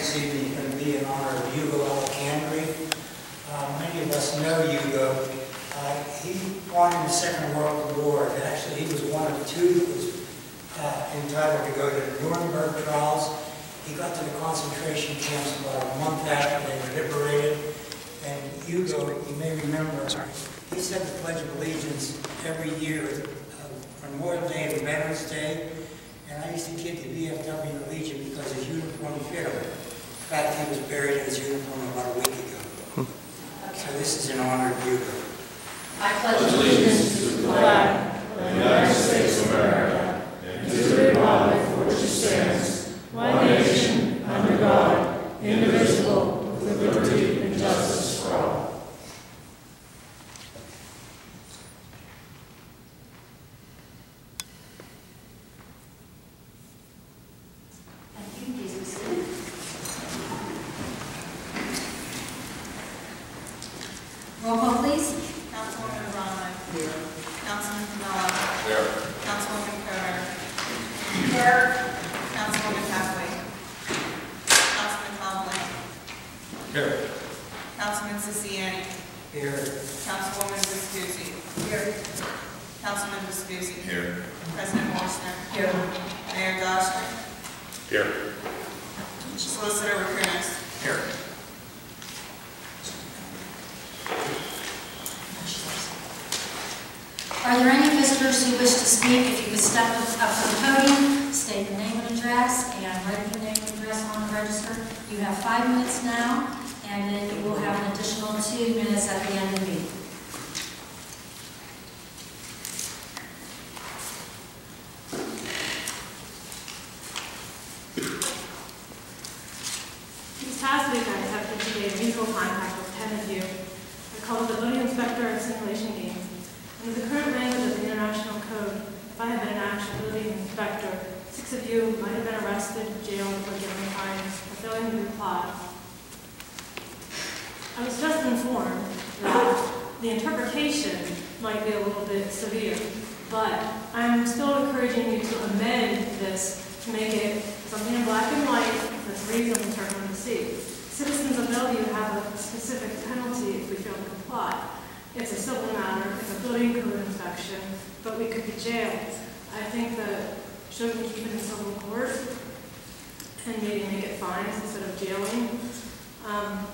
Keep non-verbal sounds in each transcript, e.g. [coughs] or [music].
this evening is going to be in honor of Hugo Alcantara. Uh, Many of us know Hugo. Uh, He fought in the Second World War, and actually, he was one of two that was uh, entitled to go to the Nuremberg trials. He got to the concentration camps about a month after they were liberated. And Hugo, you may remember, he said the Pledge of Allegiance every year uh, on Memorial Day and Veterans Day. And I used to kid the VFW Legion because his uniform fit him. Fact, he was buried in his uniform about a week ago. So this is in honor of Hugo. I pledge allegiance to the flag of the United States of America and to the republic for which it stands, one nation, under God, indivisible, with liberty and justice for all. Thank you. Please be seated. Roll call, please. Councilwoman Rana. Here. Councilman Canella. Here. Councilwoman Kerr. Here. Councilwoman Hathaway. Councilman Tomlin. Here. Councilman Scisciani. Here. Councilwoman Viscusi. Here. Councilman Viscusi. Here. President Woshner. Here. Mayor Doscher. Here. Solicitor Rickerners. Here. Are there any visitors who wish to speak? If you could step up to the podium, state your name and address, and write your name and address on the register. You have five minutes now, and then you will have an additional two minutes at the end of the meeting. These past week, I have been today mutual contact with 10 of you. I called the voting inspector at simulation games. Under the current language of the International Code, if I had been an actual voting inspector, six of you might have been arrested, jailed, or given fines for failing to comply. I was just informed that the interpretation might be a little bit severe, but I'm still encouraging you to amend this to make it something in black and white that's reasonable for everyone to see. Citizens of Bellevue have a specific penalty if we fail to comply. It's a civil matter, it's a building code inspection, but we could be jailed. I think that shouldn't we keep it in civil court and maybe make it fines instead of jailing? Um,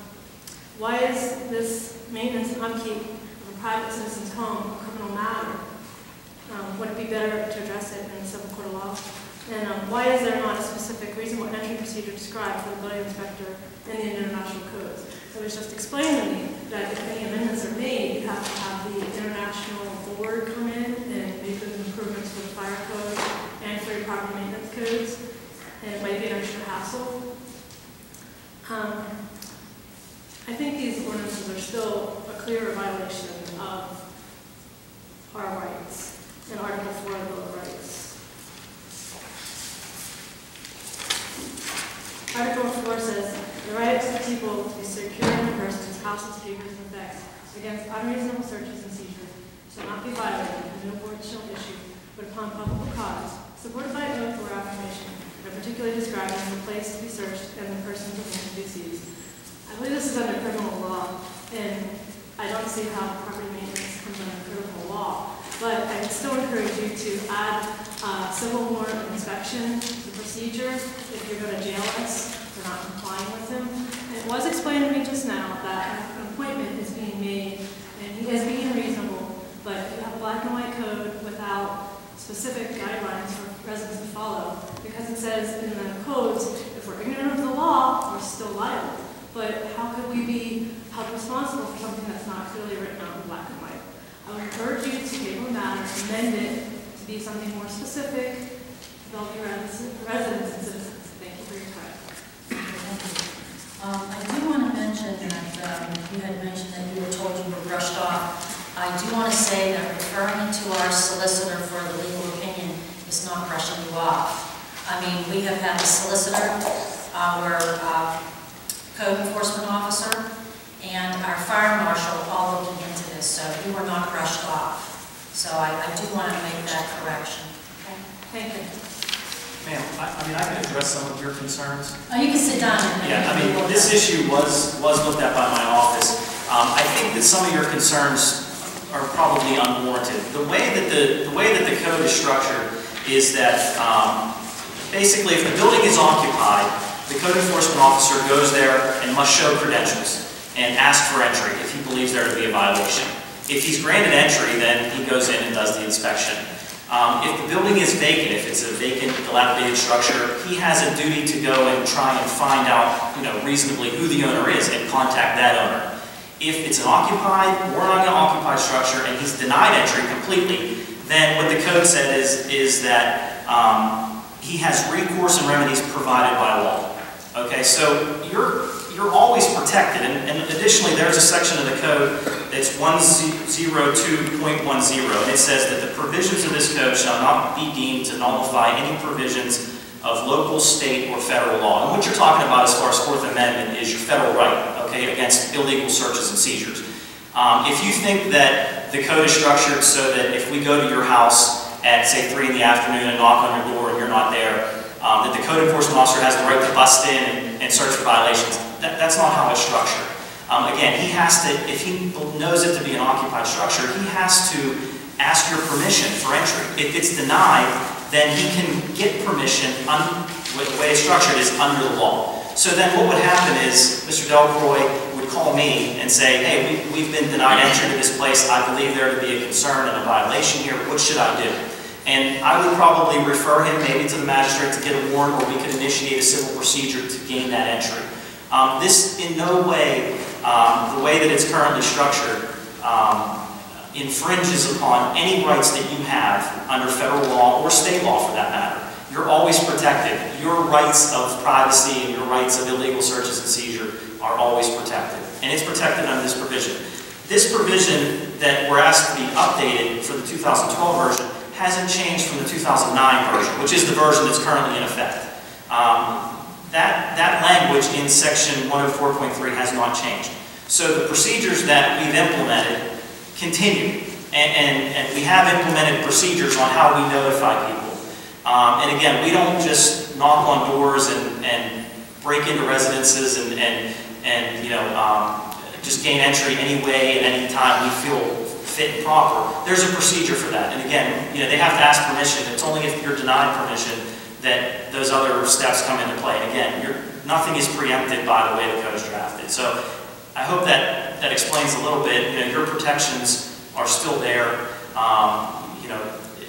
why is this maintenance and upkeep of a private citizen's home a criminal matter? Um, Would it be better to address it in civil court of law? And um, why is there not a specific reasonable entry procedure described for the building inspector in the international codes? So it's just me that if any amendments are made, you have to have the international board come in and make those improvements for the fire code and for your property maintenance codes, and it might be an extra hassle. Um, I think these ordinances are still a clear violation of our rights in Article 4 of the Bill of Rights. Article 4 says, "The right of the people to be secure in their persons, houses, vehicles, and effects against unreasonable searches and seizures shall not be violated, and no board shall issue, but upon probable cause, supported by oath or affirmation, and particularly describing the place to be searched and the persons of whom to be seized." I believe this is under criminal law, and I don't see how property maintenance comes under criminal law. But I would still encourage you to add uh, civil warrant inspection to if you're going to jail us for not complying with. And it was explained to me just now that an appointment is being made, and he is being reasonable, but you have a black and white code without specific guidelines for residents to follow. Because it says in the codes, if we're ignorant of the law, we're still liable. But how could we be held responsible for something that's not clearly written out in black and white? I would encourage you to table the matter, amend it to be something more specific Bellevue residents residents and citizens. Thank you for your time. Um, I do want to mention that um, you had mentioned that you were told you were brushed off. I do want to say that referring to our solicitor for the legal opinion is not brushing you off. I mean, we have had the solicitor, our uh, code enforcement officer, and our fire marshal all looking this, so you were not brushed off. So I I do want to make that correction. Okay? Thank you. Ma'am, I, I mean, I can address some of your concerns. Oh, you can sit down and. Yeah, I mean, this issue was, was looked at by my office. Um, I think that some of your concerns are probably unwarranted. The way that the, the way that the code is structured is that, um, basically, if the building is occupied, the code enforcement officer goes there and must show credentials and ask for entry if he believes there to be a violation. If he's granted entry, then he goes in and does the inspection. Um, If the building is vacant, if it's a vacant, dilapidated structure, he has a duty to go and try and find out, you know, reasonably who the owner is and contact that owner. If it's an occupied or an unoccupied structure and he's denied entry completely, then what the code said is, is that um, he has recourse and remedies provided by law. Okay, so you're, you're always protected, and and additionally, there's a section of the code that's 102.10, and it says that the provisions of this code shall not be deemed to nullify any provisions of local, state, or federal law. And what you're talking about as far as Fourth Amendment is your federal right, okay, against illegal searches and seizures. Um, If you think that the code is structured so that if we go to your house at, say, 3 in the afternoon and knock on your door and you're not there, um, that the code enforcement officer has the right to bust in and, and search for violations. That, that's not how it's structured. Um, again, he has to, if he knows it to be an occupied structure, he has to ask your permission for entry. If it's denied, then he can get permission, un, the way it's structured is under the law. So then what would happen is, Mr. Delcroy would call me and say, hey, we, we've been denied entry to this place, I believe there to be a concern and a violation here, what should I do? And I would probably refer him maybe to the magistrate to get a warrant, or we could initiate a civil procedure to gain that entry. Um, This in no way, um, the way that it's currently structured, um, infringes upon any rights that you have under federal law or state law for that matter. You're always protected. Your rights of privacy and your rights of illegal searches and seizure are always protected. And it's protected under this provision. This provision that we're asked to be updated for the 2012 version hasn't changed from the 2009 version, which is the version that's currently in effect. Um, that, that language in section 104.3 has not changed. So the procedures that we've implemented continue. And, and, and we have implemented procedures on how we notify people. Um, and again, we don't just knock on doors and, and break into residences and, and, and you know, um, just gain entry any way at any time we feel fit and proper. There's a procedure for that. And again, you know, they have to ask permission. It's only if you're denied permission that those other steps come into play. And again, nothing is preempted by the way the code is drafted. So I hope that, that explains a little bit. You know, your protections are still there. Um, you know,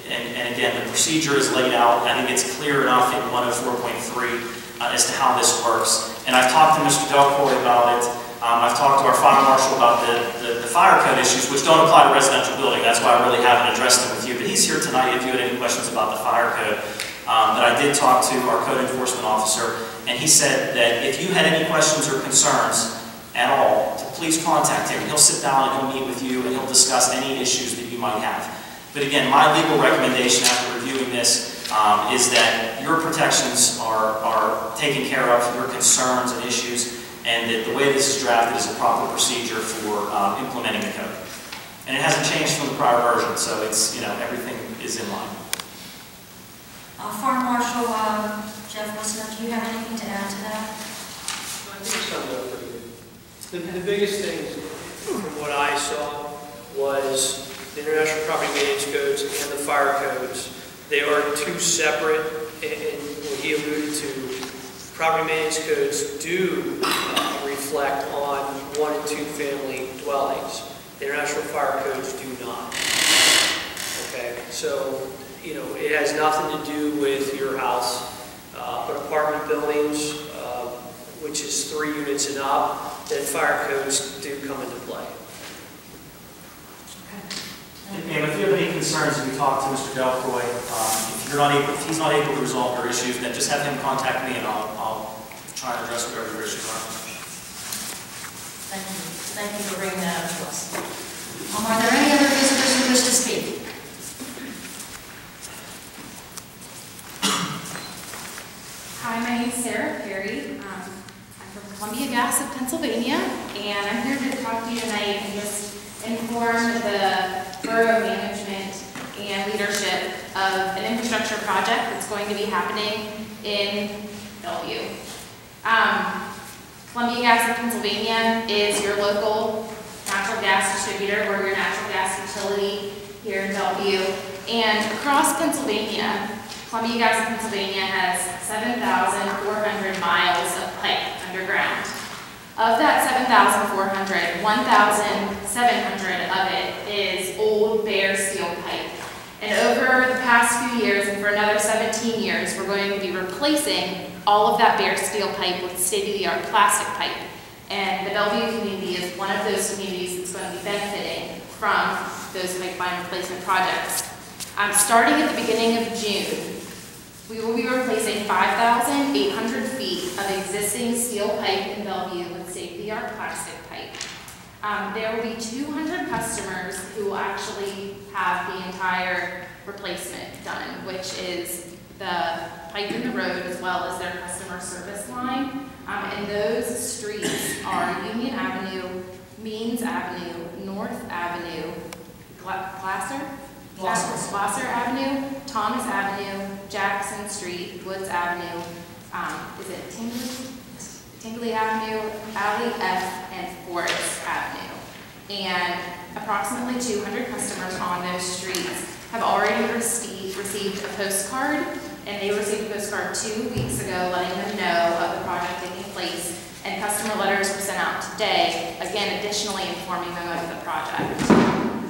and, and again, the procedure is laid out. I think it's clear enough in 104.3 uh, as to how this works. And I've talked to Mr. Delcoy about it. Um, I've talked to our fire marshal about the, the, the fire code issues, which don't apply to residential building. That's why I really haven't addressed them with you. But he's here tonight if you had any questions about the fire code. Um, but I did talk to our code enforcement officer, and he said that if you had any questions or concerns at all, to please contact him. He'll sit down and he'll meet with you, and he'll discuss any issues that you might have. But again, my legal recommendation after reviewing this um, is that your protections are, are taken care of, your concerns and issues, and that the way this is drafted is a proper procedure for um, implementing the code. And it hasn't changed from the prior version, so it's, you know, everything is in line. Uh, Fire Marshal, um, Jeff Wisner, do you have anything to add to that? I think summed up pretty good. The, the biggest thing from what I saw was the International Property Maintenance Codes and the fire codes. They are two separate, and, and he alluded to, property maintenance codes do uh, reflect on one and two family dwellings. The International Fire Codes do not. Okay, so, you know, it has nothing to do with your house, uh, but apartment buildings, uh, which is three units and up, then fire codes do come into play. Okay. Ma'am, if you have any concerns, if you talk to Mr. Delcroy, um, if you're not able, if he's not able to resolve your issues, then just have him contact me and I'll, I'll try and address whatever your issues are. Thank you. Thank you for bringing that up to us. Um, Are there any other visitors who wish to speak? Hi, my name is Sarah Perry. Um, I'm from Columbia Gas of Pennsylvania, and I'm here to talk to you tonight and just inform the borough management and leadership of an infrastructure project that's going to be happening in Bellevue. Um, Columbia Gas of Pennsylvania is your local natural gas distributor, we're your natural gas utility here in Bellevue. And across Pennsylvania, Columbia Gas of Pennsylvania has 7,400 miles of pipe underground. Of that 7,400, 1,700 of it is old bare steel pipe. And over the past few years, and for another 17 years, we're going to be replacing all of that bare steel pipe with state-of-the-art plastic pipe. And the Bellevue community is one of those communities that's going to be benefiting from those pipeline replacement projects. Um, starting at the beginning of June, we will be replacing 5,800 feet of existing steel pipe in Bellevue with state-of-the-art plastic pipe. Um, there will be 200 customers who will actually have the entire replacement done, which is the pipe in the road as well as their customer service line. Um, and those streets are Union Avenue, Means Avenue, North Avenue, Gla- Glasser? Gloucester. Gloucester Avenue, Thomas Avenue, Jackson Street, Woods Avenue, um, is it Tingley? Tingley Avenue, Alley F, and Forest Avenue. And approximately 200 customers on those streets have already received, received a postcard, and they received a postcard two weeks ago letting them know of the project taking place. And customer letters were sent out today, again additionally informing them of the project.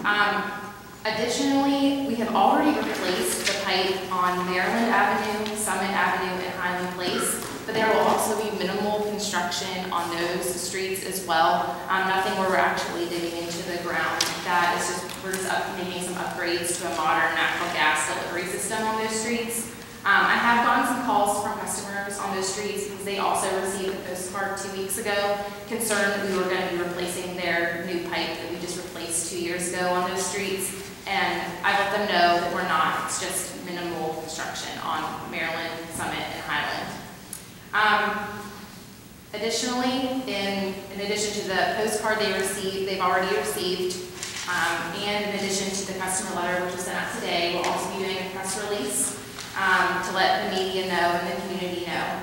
Um, Additionally, we have already replaced the pipe on Maryland Avenue, Summit Avenue, and Highland Place, but there will also be minimal construction on those streets as well. Um, nothing where we're actually digging into the ground. That is just, we're just up, making some upgrades to a modern natural gas delivery system on those streets. Um, I have gotten some calls from customers on those streets because they also received a postcard two weeks ago concerned that we were going to be replacing their new pipe that we just replaced two years ago on those streets. And I let them know that we're not, it's just minimal construction on Maryland, Summit, and Highland. Um, Additionally, in, in addition to the postcard they received, they've already received, um, and in addition to the customer letter, which was sent out today, we'll also be doing a press release um, to let the media know and the community know.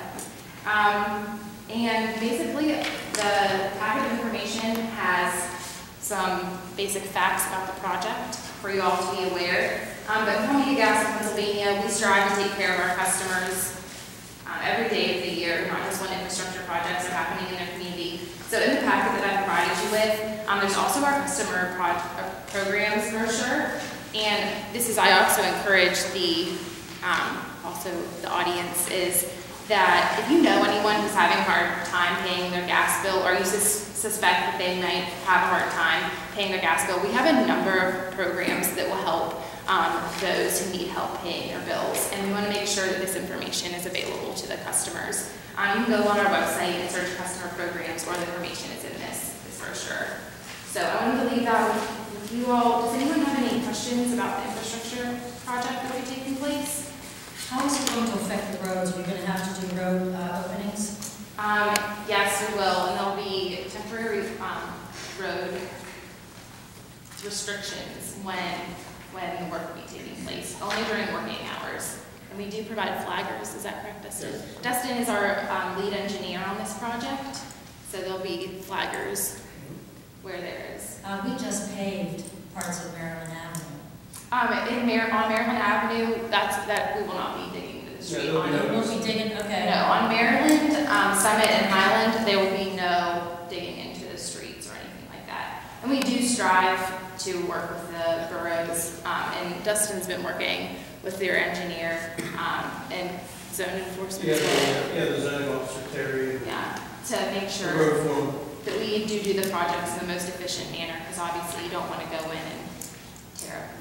Um, and basically, the packet of information has some basic facts about the project for you all to be aware. Um, but Columbia Gas of Pennsylvania, we strive to take care of our customers um, every day of the year, not just when infrastructure projects are happening in their community. So in the packet that I provided you with, um, there's also our customer proj- uh, programs brochure. And this is, I also encourage the, um, also the audience is that if you know anyone who's having a hard time paying their gas bill, or you sus- suspect that they might have a hard time paying their gas bill, we have a number of programs that will help um, those who need help paying their bills. And we want to make sure that this information is available to the customers. Um, you can go on our website and search customer programs, or the information is in this, this brochure. So I wanted to leave that with you all. Does anyone have any questions about the infrastructure project that will be taking place? How is it going to affect the roads? Are we going to have to do road uh, openings? Um, yes, we will, and there'll be temporary, um, road restrictions when, when the work will be taking place, only during working hours. And we do provide flaggers, is that correct, Dustin? Dustin is our, um, lead engineer on this project, so there'll be flaggers where there is. Uh, We just paved parts of Maryland Avenue. Um, in Mar, on Maryland Avenue, that's, that, we will not be digging into the street. there'll On- no- We'll be digging, okay. No, on Maryland, um, Summit and Highland, there will be no digging into the streets or anything like that. And we do strive to work with the boroughs, um, and Dustin's been working with their engineer, um, and zone enforcement Yeah, as the, yeah, the zoning officer, Terry, Yeah, to make the sure road foreman. that we do do the projects in the most efficient manner, because obviously you don't want to go in and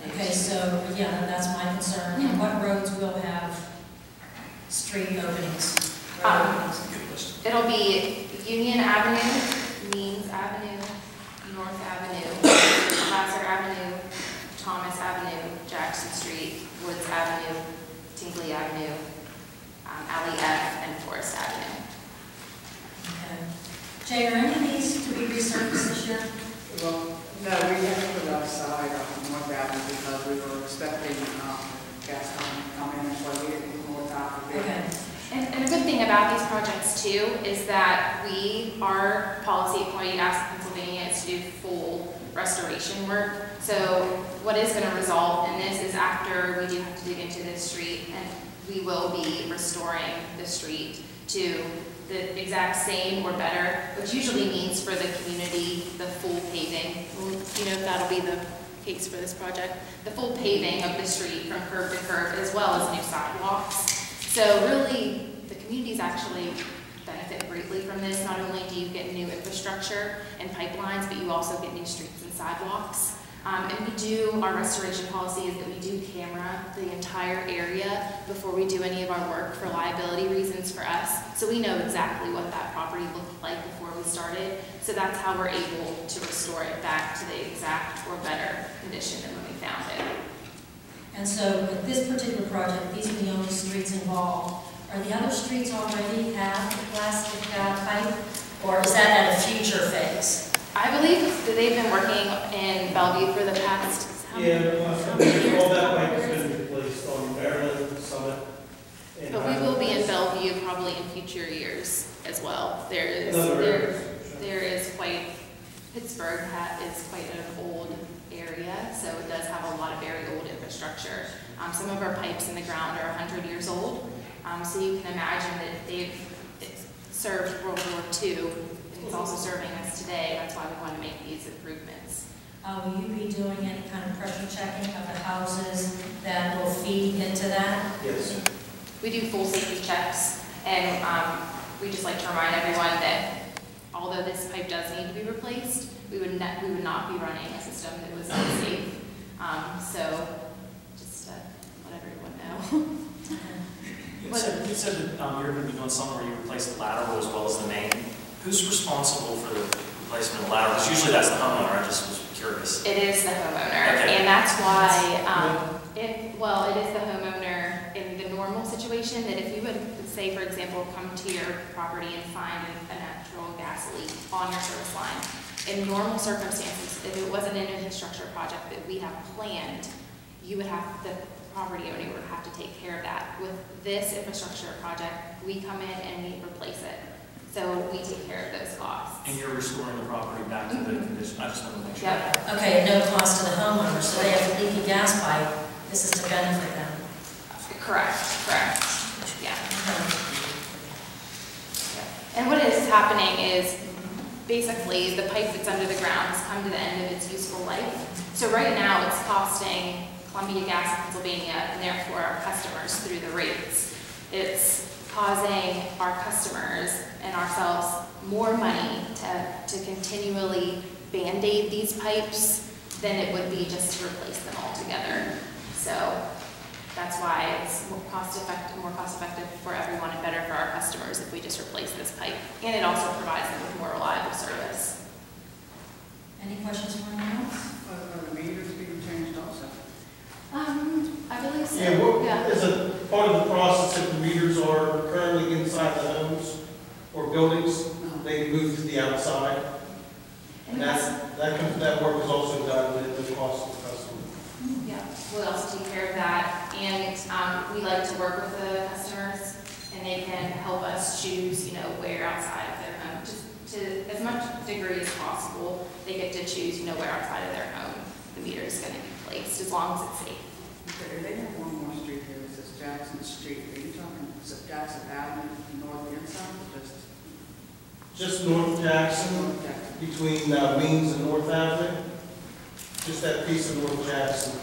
tear Okay, so, yeah, that's my concern. And what roads will have street openings? road Um, openings? It'll be Union Avenue, Means Avenue, North Avenue, Placer Avenue, Thomas Avenue, Jackson Street, Woods Avenue, Tingley Avenue, um, Alley F, and Forest Avenue. Okay. Jay, are any of these to be resurfaced this year? Well, no, we have to put it outside on North Avenue because we were expecting, um, gas to come in, and so we didn't pull it out and and the good thing about these projects too is that we, our policy at Gas Pennsylvania is to do full restoration work. So what is gonna result in this is after we do have to dig into this street and we will be restoring the street to the exact same or better, which usually means for the community, the full paving. You know, that'll be the case for this project, the full paving of the street from curb to curb as well as new sidewalks. So really, the communities actually benefit greatly from this. Not only do you get new infrastructure and pipelines, but you also get new streets and sidewalks. Um, and we do, our restoration policy is that we do camera the entire area before we do any of our work for liability reasons for us. So we know exactly what that property looked like before we started. So that's how we're able to restore it back to the exact or better condition than when we found it. And so with this particular project, these are the only streets involved. Are the other streets already have the plastic uh, pipe? Or is that at a future phase? I believe that they've been working in Bellevue for the past. how many- Yeah, how many years? all that pipe has been replaced on Maryland, Summit. and But we will be in. Bellevue probably in future years as well. There is, Another there, area. there is quite, Pittsburgh ha is quite an old area, so it does have a lot of very old infrastructure. Um, some of our pipes in the ground are hundred years old, um, so you can imagine that they've served World War II, it's also serving us today. That's why we want to make these improvements. Uh, Will you be doing any kind of pressure checking of the houses that will feed into that? Yes. We do full safety checks, and um, we just like to remind everyone that although this pipe does need to be replaced, we would not, we would not be running a system that was unsafe. Um, So, just to let everyone know. It said, it said that um, you're going to be doing something where you replace the lateral as well as the main. Who's responsible for the replacement of the lateral? Usually that's the homeowner, I just was curious. It is the homeowner, Okay. and that's why, um, if, well, it is the homeowner in the normal situation, that if you would, say, for example, come to your property and find a natural gas leak on your service line, in normal circumstances, if it wasn't an infrastructure project that we have planned, you would have, the property owner would have to take care of that. With this infrastructure project, we come in and we replace it, so we take care of those costs. And you're restoring the property back to the mm-hmm. condition, I just want to make sure. Yep, Okay, no cost to the homeowner, so they have a leaky gas pipe, this is to benefit them. correct, correct, yeah. Okay. And what is happening is, basically, the pipe that's under the ground has come to the end of its useful life. So right now, it's costing Columbia Gas of Pennsylvania, and therefore our customers through the rates. It's causing our customers and ourselves more money to, to continually Band-Aid these pipes than it would be just to replace them altogether. So that's why it's more cost effective, more cost effective for everyone and better for our customers if we just replace this pipe. And it also provides them with more reliable service. Any questions from anyone else? Are are the meters being changed also? Um, I believe so. Yeah, what, Yeah. As a part of the process, if the meters are currently inside the homes or buildings, they move to the outside. And And that, that comes, that work is also done at the cost of the customer. yeah, we'll also take care of that. And, um, we like to work with the customers and they can help us choose, you know, where outside of their home. Just to, as much degree as possible, they get to choose, you know, where outside of their home the meter is gonna be placed, as long as it's safe. Okay, they have one more street here, it says Jackson Street, are you talking is it Jackson Avenue, north and south, or just Just north Jackson, north Jackson? between uh, Means and North Avenue, just that piece of North Jackson.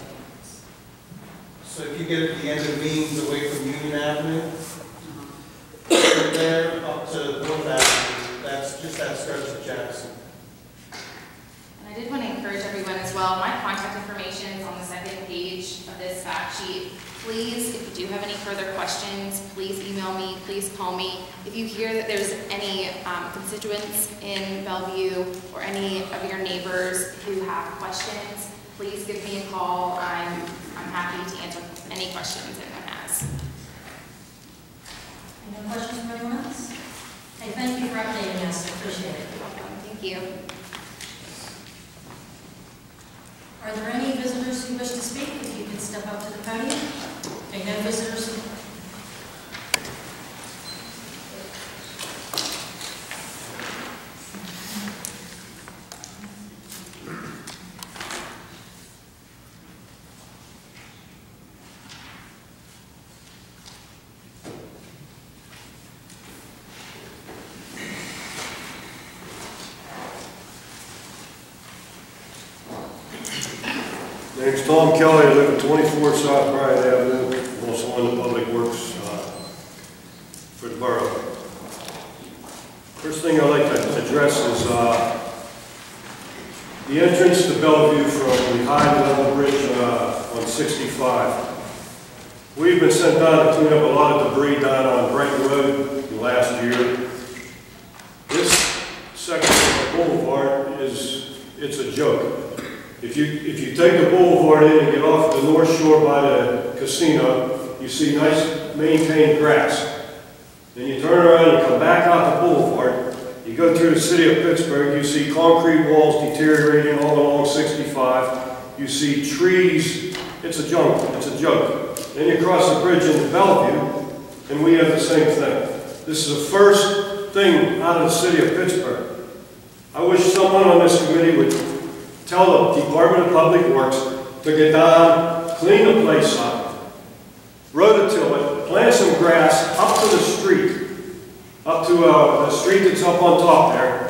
So if you get at the end of Means away from Union Avenue, from there up to North Avenue, that's just that stretch of Jackson. And I did want to encourage everyone as well, my contact information is on the second page of this fact sheet. Please, if you do have any further questions, please email me, please call me. If you hear that there's any um, constituents in Bellevue or any of your neighbors who have questions, please give me a call. I'm, I'm happy to answer any questions anyone has. Any questions from anyone else? Hey, thank you for updating us, I appreciate it. You're welcome. Thank you. Are there any visitors who wish to speak? If you could step up to the podium. Okay, no visitors. 24 South Bryant Avenue, also on the Public Works uh, for the borough. First thing I'd like to address is uh, the entrance to Bellevue from the high level bridge uh, on 65. We've been sent down to clean up a lot of debris down on Brighton Road last year. This section of the boulevard is, it's a joke. If you, if you take the boulevard in and get off the north shore by the casino, you see nice maintained grass. Then you turn around and come back out the boulevard, you go through the city of Pittsburgh, you see concrete walls deteriorating all along 65, you see trees, it's a jungle, it's a joke. Then you cross the bridge into Bellevue, and we have the same thing. This is the first thing out of the city of Pittsburgh. I wish someone on this committee would tell the Department of Public Works to get down, clean the place up, rototill it, plant some grass up to the street, up to uh, the street that's up on top there.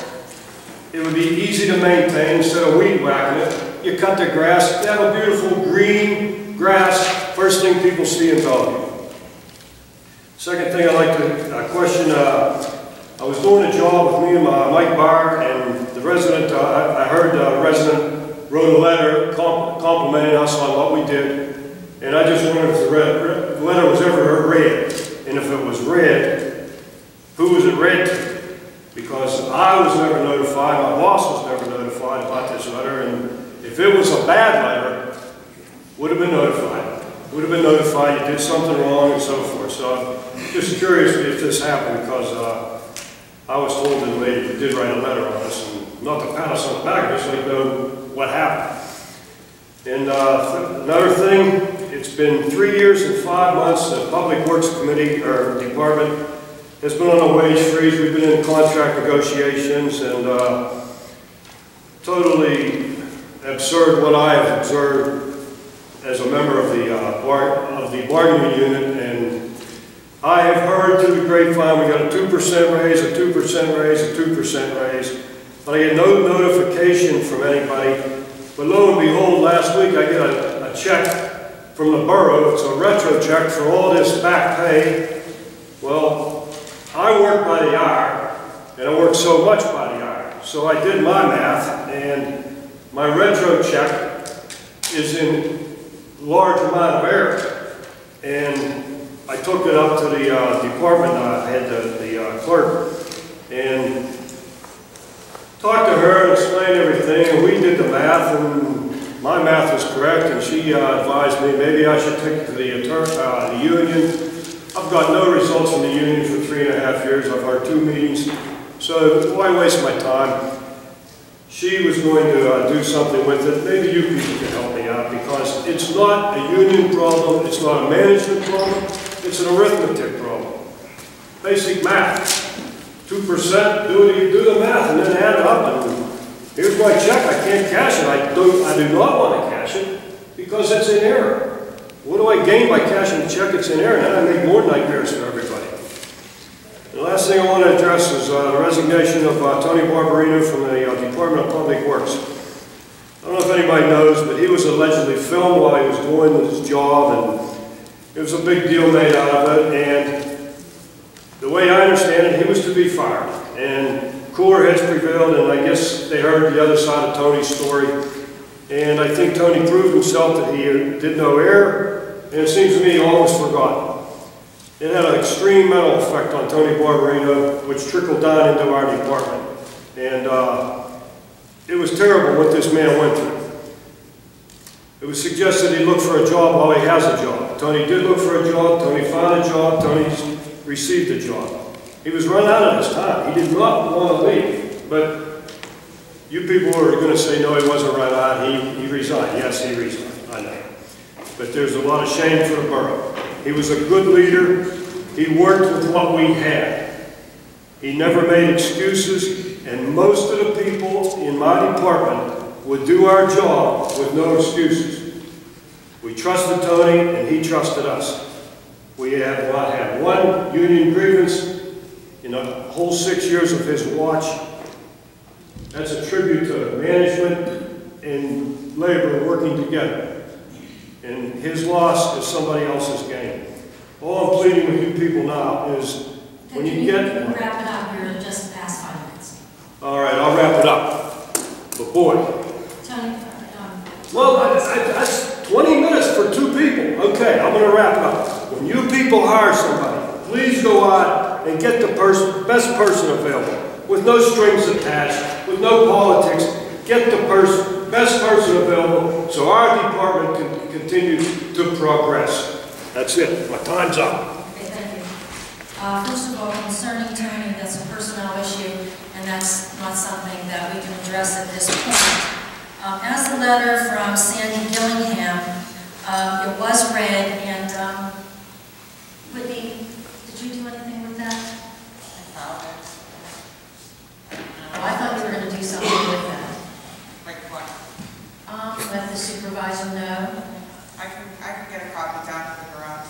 It would be easy to maintain instead of weed whacking it. You cut the grass, you have a beautiful green grass, first thing people see in Bellevue. Second thing I'd like to uh, question, uh, I was doing a job with me and my, Mike Barr, and the resident, uh, I, I heard a resident wrote a letter com- complimenting us on what we did, and I just wondered if the red, red- letter was ever read, and if it was read, who was it read to? Because I was never notified, my boss was never notified about this letter, and if it was a bad letter, would have been notified. Would have been notified you did something wrong and so forth. So I'm just curious if this happened because uh, I was told that the lady did write a letter on this, and not to pat us on the back, just like know what happened. And uh, another thing, it's been three years and five months, the Public Works Committee, or Department, has been on a wage freeze. We've been in contract negotiations, and uh, totally absurd what I have observed as a member of the, uh, bar, of the bargaining unit, I have heard through the grapevine, we got a two percent raise, a two percent raise, a two percent raise, but I get no notification from anybody. But lo and behold, last week I get a, a check from the borough, it's a retro check for all this back pay. Well, I work by the hour, and I work so much by the hour. So I did my math, and my retro check is in large amount of error. And I took it up to the uh, department, I had the, the uh, clerk, and talked to her and explained everything, and we did the math, and my math was correct, and she uh, advised me maybe I should take it to the, uh, the union. I've got no results from the union for three and a half years. I've had two meetings, so why waste my time? She was going to uh, do something with it. Maybe you people can help me out because it's not a union problem, it's not a management problem, it's an arithmetic problem. Basic math. Two percent, do, it- do the math and then add it up and here's my check, I can't cash it. I do, I do not want to cash it because it's in error. What do I gain by cashing the check? It's in error, and I make more nightmares for everybody. The last thing I want to address is uh, the resignation of uh, Tony Barbarino from the uh, Department of Public Works. I don't know if anybody knows, but he was allegedly filmed while he was doing his job, and it was a big deal made out of it, and the way I understand it, he was to be fired. And cooler heads prevailed, and I guess they heard the other side of Tony's story. And I think Tony proved himself that he did no error, and it seems to me he almost forgot. It had an extreme mental effect on Tony Barbarino, which trickled down into our department. And uh, it was terrible what this man went through. It was suggested he look for a job while he has a job. Tony did look for a job, Tony found a job, Tony received a job. He was run out of his time. He did not want to leave. But you people are going to say, no, he wasn't run out, he, he resigned. Yes, he resigned, I know. But there's a lot of shame for the borough. He was a good leader. He worked with what we had. He never made excuses, and most of the people in my department would do our job with no excuses. We trusted Tony, and he trusted us. We have not had one union grievance in the whole six years of his watch. That's a tribute to management and labor working together. And his loss is somebody else's gain. All I'm pleading with you people now is, when you get... you wrap it up, you're just past five minutes. All right, I'll wrap it up. But boy, well, I- I- that's 20 minutes for two people. Okay, I'm gonna wrap up. When you people hire somebody, please go out and get the best person available, with no strings attached, with no politics. Get the best person available, so our department can continue to progress. That's it, my time's up. Thank you. Uh, First of all, concerning Tony, that's a personnel issue, and that's not something that we can address at this point. Um, As the letter from Sandy Gillingham, um, it was read, and um, Whitney, did you do anything with that? Oh, I thought you were going to do something with that. Like what? Um, Let the supervisor know. I can, I can get a copy down to the garage.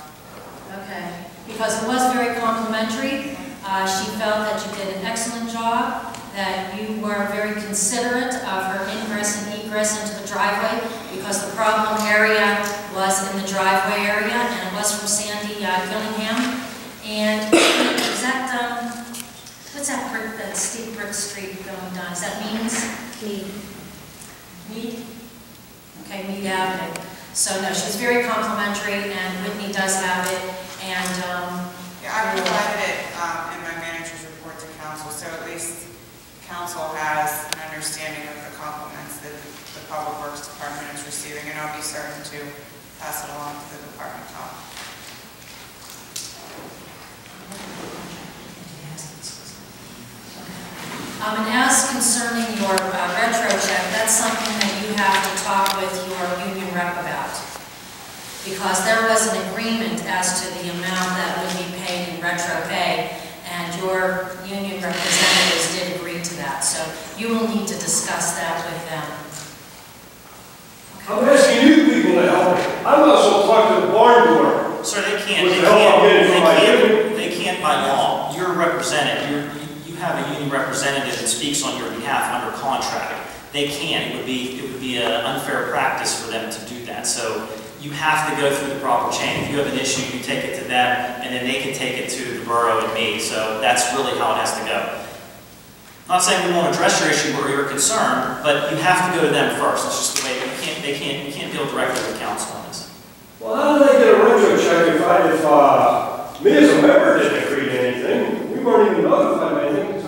Okay, because it was very complimentary. Uh, She felt that you did an excellent job, that you were very considerate of her ingress and egress into the driveway, because the problem area was in the driveway area, and it was from Sandy uh, Gillingham. And [coughs] is that, um, what's that brick, that steep brick street going down? Is that Means? Mead. Mead? Okay, Mead Avenue. So no, she was very complimentary, and Whitney does have it, and, um, Yeah, I provided it um, in my manager's report to council, so at least council has an understanding of the compliments that the Public Works Department is receiving, and I'll be certain to pass it along to the department top. Um, and as concerning your uh, retro check, that's something that you have to talk with your union rep about. Because there was an agreement as to the amount that would be paid in retro pay, and your union representatives did agree to that. So you will need to discuss that with them. I'm asking you people to help me. I'm also talking to the barn door. Sir, they can't, With they the help I'm can't, getting they from my can't, they can't by law. You're represented, you're, you have a union representative that speaks on your behalf under contract. They can't, it would be, it would be an unfair practice for them to do that. So you have to go through the proper chain. If you have an issue, you take it to them, and then they can take it to the borough and me. So that's really how it has to go. I'm not saying we won't address your issue or your concern, but you have to go to them first. It's just the way, you can't, they can't, you can't deal directly with council on this. Well, how do they get a retro check if I, if, uh, me as a member didn't agree to anything? We weren't even notified of anything,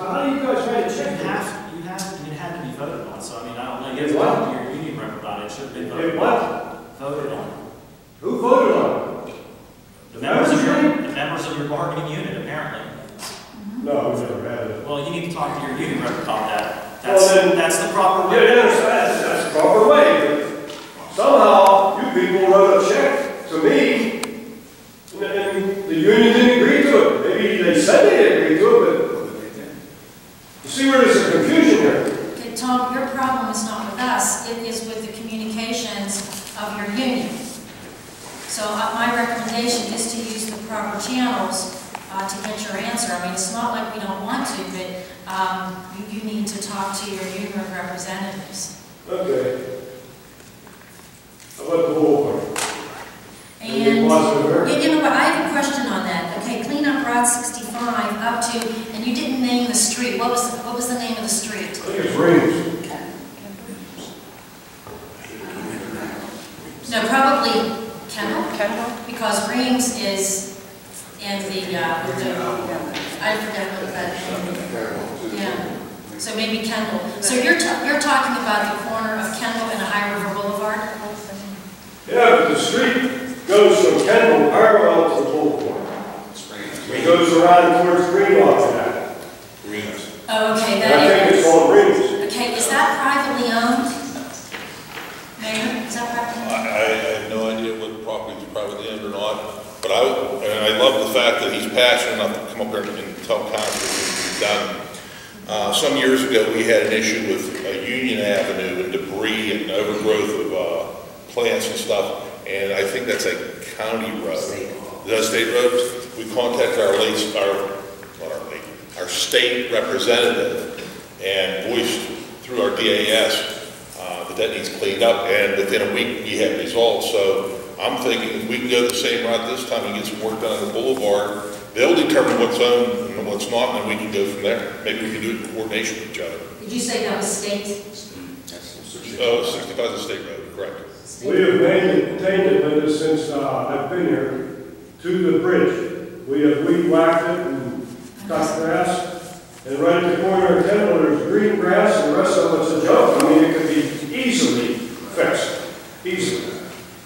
easily.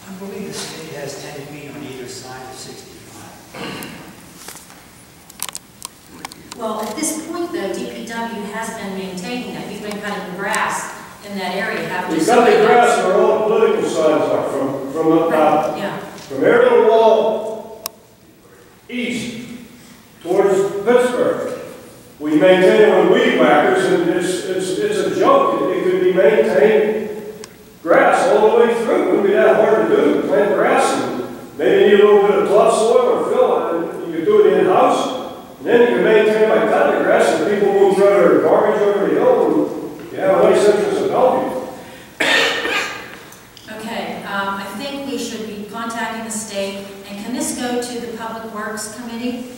I believe the state has ten feet on either side of sixty-five. Well, at this point, though, DPW has been maintaining that. You've been cutting grass in that area, haven't you? We cut the grass where all the political signs are, from, from up top, Right, yeah. from Ariel Wall east towards Pittsburgh. We maintain it with weed whackers, and it's, it's, it's a joke. It it could be maintained grass all the way through. It wouldn't be that hard to do, plant grass and maybe a little bit of topsoil or fill, and you could do it in-house. And then you can maintain by cutting the grass, and people move their garbage over the hill, and you have a nice entrance of Bellevue. Okay, um, I think we should be contacting the state, and can this go to the Public Works Committee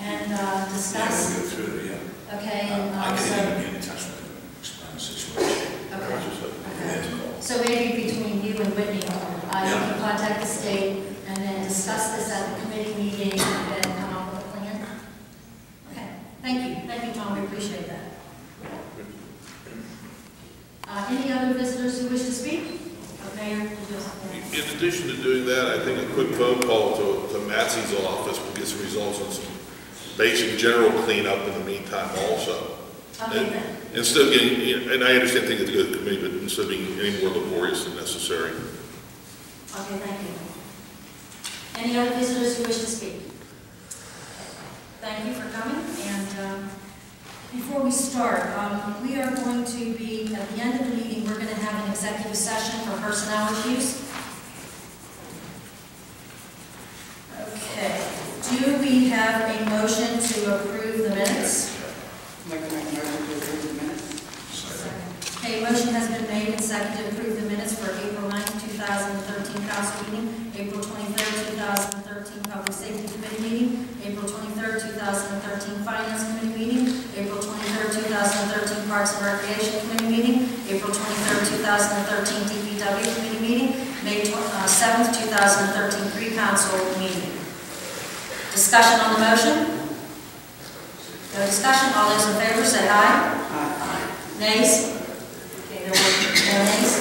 and uh, discuss? go through it, yeah. Okay, and I um, can so, even get in touch with them, explain the situation. okay, That's okay. all. So maybe between you and Whitney, uh, you Yeah. can contact the state and then discuss this at the committee meeting and then come up with a plan? Okay, thank you, thank you, Tom, we appreciate that. Uh, Any other visitors who wish to speak? Uh, Mayor, you just- In addition to doing that, I think a quick phone call to, to Matsy's office will get some results on some basic general cleanup in the meantime also. Okay, And then. Instead of getting, and I understand things have to go to the committee, but instead of being any more laborious than necessary. Okay, thank you. Any other visitors who wish to speak? Thank you for coming, and um, before we start, um, we are going to be, at the end of the meeting, we're going to have an executive session for personnel issues. Okay, do we have a motion to approve the minutes? Like to make a motion to approve the minutes? A motion has been made and seconded to approve the minutes for April 9th, 2013 council meeting, April 23rd, 2013 public safety committee meeting, April 23rd, 2013 finance committee meeting, April 23rd, 2013 parks and recreation committee meeting, April 23rd, 2013 DPW committee meeting, May uh, 7th, 2013 pre-council meeting. Discussion on the motion? No discussion, all those in favor say aye. Aye. Nays? Okay, there were no nays.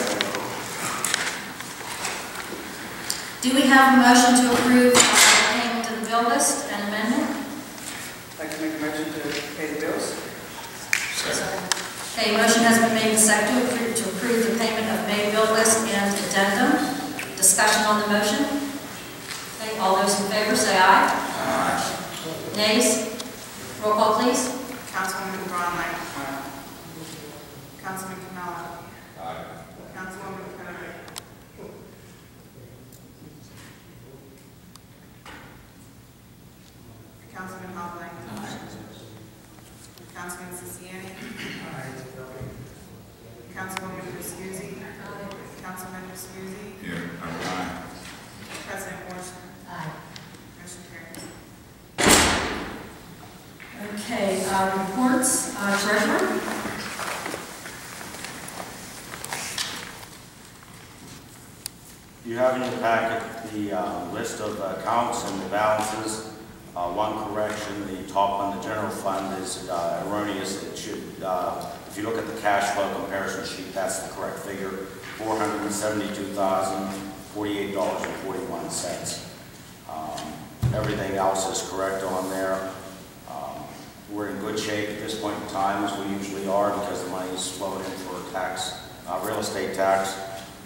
Do we have a motion to approve the payment of the bill list and amendment? I'd Like to make a motion to pay the bills? Okay, a motion has been made and seconded to approve- to approve the payment of May bill list and addendum. Discussion on the motion? Okay, all those in favor say aye. Aye. Nays? Roll call, please. Councilwoman Graham. Councilman Councilman Hopling. Councilman Scisciani. Councilwoman Viscusi. Councilman Viscusi. Here, I'm aye. President Woshner. Aye. Motion carries. Okay, uh, reports, uh, treasurer? You have in your packet the uh, list of accounts and the balances. Uh, One correction, the top one, the general fund is uh, erroneous. It should, uh, if you look at the cash flow comparison sheet, that's the correct figure, $472,048.41. Um, Everything else is correct on there. Um, We're in good shape at this point in time, as we usually are, because the money is flowing in for tax, uh, real estate tax.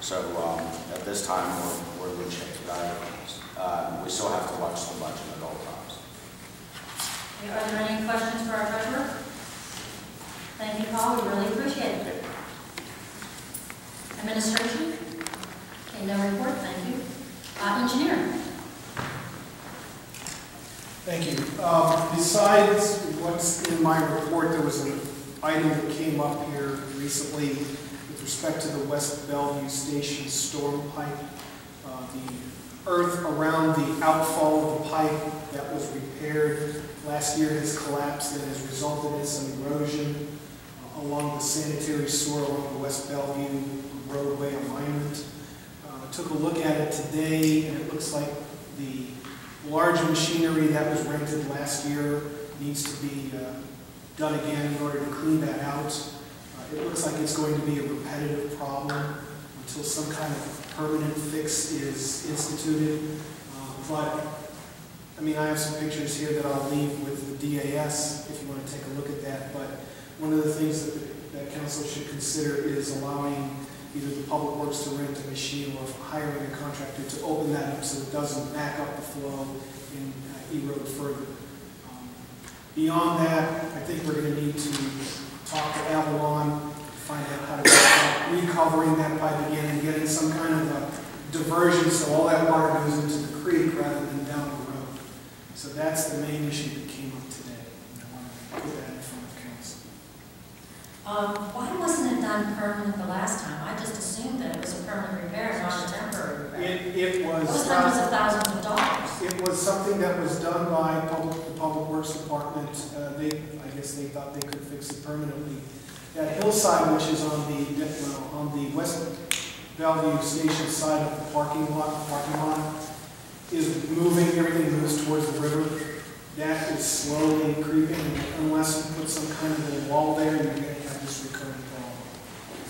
So um, at this time, we're, we're in good shape. Uh, We still have to watch the budget. Are there any questions for our treasurer? Thank you, Paul, we really appreciate it. Administration? Okay, no report, thank you. Uh, Engineer? Thank you. Um, Besides what's in my report, there was an item that came up here recently with respect to the West Bellevue Station storm pipe. Uh, The earth around the outfall of the pipe that was repaired last year has collapsed and has resulted in some erosion uh, along the sanitary sewer along the West Bellevue roadway alignment. Uh, Took a look at it today, and it looks like the large machinery that was rented last year needs to be uh, done again in order to clean that out. Uh, It looks like it's going to be a repetitive problem until some kind of permanent fix is instituted. Uh, But, I mean, I have some pictures here that I'll leave with the DAS if you want to take a look at that. But one of the things that, that council should consider is allowing either the public works to rent a machine or hiring a contractor to open that up so it doesn't back up the flow and uh, erode further. Um, Beyond that, I think we're gonna need to talk to Avalon, find out how to go recovering that pipe again and getting some kind of a diversion so all that water goes into the creek rather than down the road. So that's the main issue that came up today. and I want to put that in front of council. Um, why wasn't it done permanent the last time? I just assumed that it was a permanent repair, not a temporary repair. It, it was. It was hundreds of thousands of dollars. It was something that was done by public, the Public Works Department. Uh, they, I guess they thought they could fix it permanently. That hillside, which is on the, well, on the West Bellevue Station side of the parking lot, parking lot, is moving, everything moves towards the river. That is slowly creeping, unless you put some kind of a wall there, you're gonna have this recurring problem.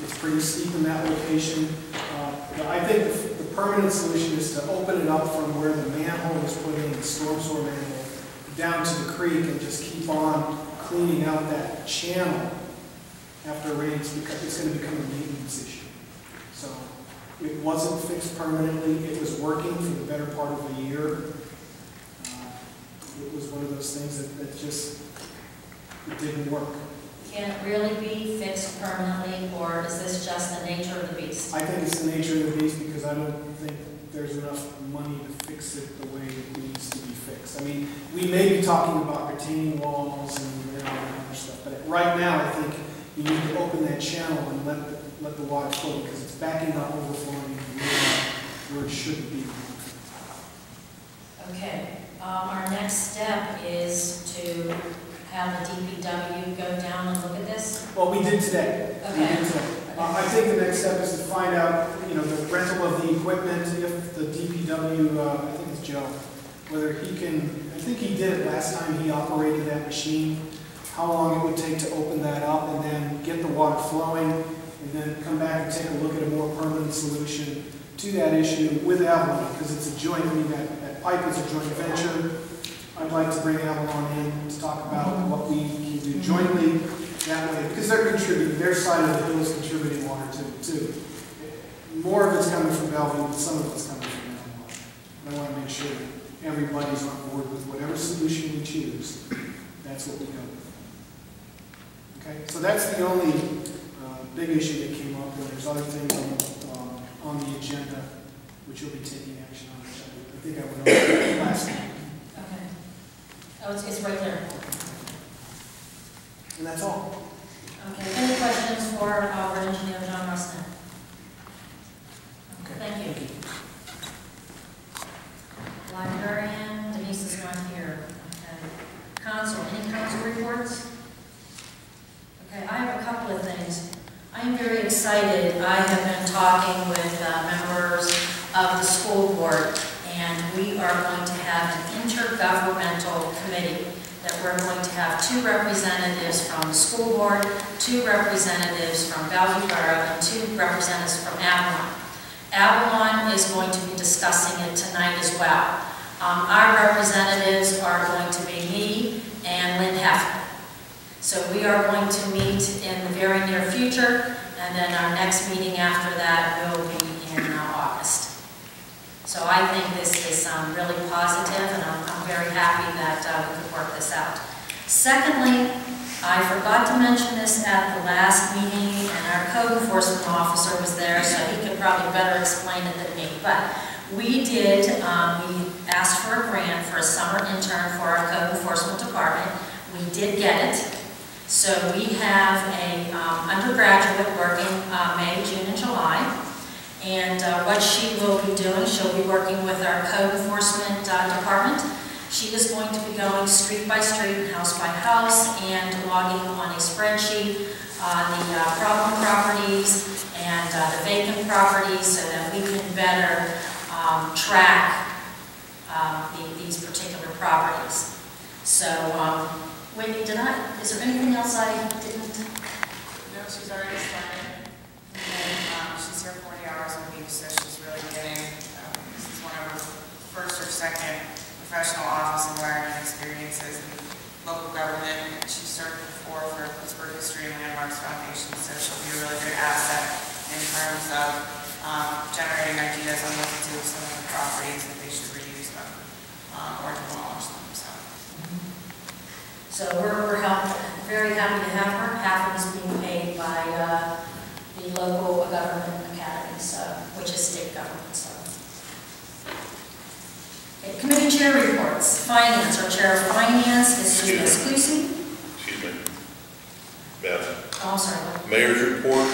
It's pretty steep in that location. Uh, I think the permanent solution is to open it up from where the manhole is put in, the storm sewer manhole, down to the creek and just keep on cleaning out that channel after rains, because it's gonna become a maintenance issue. So it wasn't fixed permanently, it was working for the better part of a year. Uh, It was one of those things that, that just, it didn't work. Can it really be fixed permanently, or is this just the nature of the beast? I think it's the nature of the beast because I don't think there's enough money to fix it the way it needs to be fixed. I mean, we may be talking about retaining walls and all that other stuff, but right now, I think you need to open that channel and let, the- let the water flow because it's backing up, overflowing, where where it shouldn't be. Okay, um, our next step is to have the DPW go down and look at this? Well, we did today. We did Okay. today. Uh, I think the next step is to find out, you know, the rental of the equipment, if the DPW, uh, I think it's Joe, whether he can, I think he did it last time he operated that machine, how long it would take to open that up and then get the water flowing, and then come back and take a look at a more permanent solution to that issue with Avalon, because it's a joint, I mean, that, that pipe is a joint venture. I'd like to bring Avalon in to talk about what we can do jointly that way, because they're contributing, their side of the hill is contributing water to it too. More of it's coming from Bellevue, but some of it's coming from Avalon. And I want to make sure everybody's on board with whatever solution we choose, that's what we go with. Okay, so that's the only big issue that came up, and there's other things on, um, on the agenda which you'll be taking action on, which I I think I went over last time. Okay. Oh, it's, it's right there. And that's all. Okay, any questions for our engineer, John Rustin? Okay. Thank you. Librarian, Denise is not here. Okay. Council, any council reports? Okay, I have a couple of things. I'm I have been talking with uh, members of the school board, and we are going to have an intergovernmental committee that we're going to have two representatives from the school board, two representatives from Bellevue Borough, and two representatives from Avalon. Avalon is going to be discussing it tonight as well. Um, Our representatives are going to be me and Lynn Heffley. So we are going to meet in the very near future, and then our next meeting after that will be in uh, August. So I think this is um, really positive, and I'm I'm very happy that uh, we could work this out. Secondly, I forgot to mention this at the last meeting, and our code enforcement officer was there, so he could probably better explain it than me. But we did, um, we asked for a grant for a summer intern for our code enforcement department. We did get it. So we have an um, undergraduate working uh, May, June, and July. And uh, what she will be doing, she'll be working with our code enforcement uh, department. She is going to be going street by street, and house by house, and logging on a spreadsheet on the uh, problem properties and uh, the vacant properties so that we can better um, track the- these particular properties. So, um, Whitney, did I, is there anything else I didn't? No, she's already started. And, um, she's here forty hours a week, so she's really getting, um, this is one of her first or second professional office environment experiences in local government. She served before for Pittsburgh History and Landmarks Foundation, so she'll be a really good asset in terms of, um, generating ideas on what to do with some of the properties, if they should reuse them, um, or demolish. So we're, we're help- very happy to have her. Half of it is being paid by uh, the local government academy, so, which is state government, so. Okay, Committee chair reports. Finance, our chair of finance is Susan Viscusi. Excuse me. Beth, Oh, I'm sorry. mayor's report.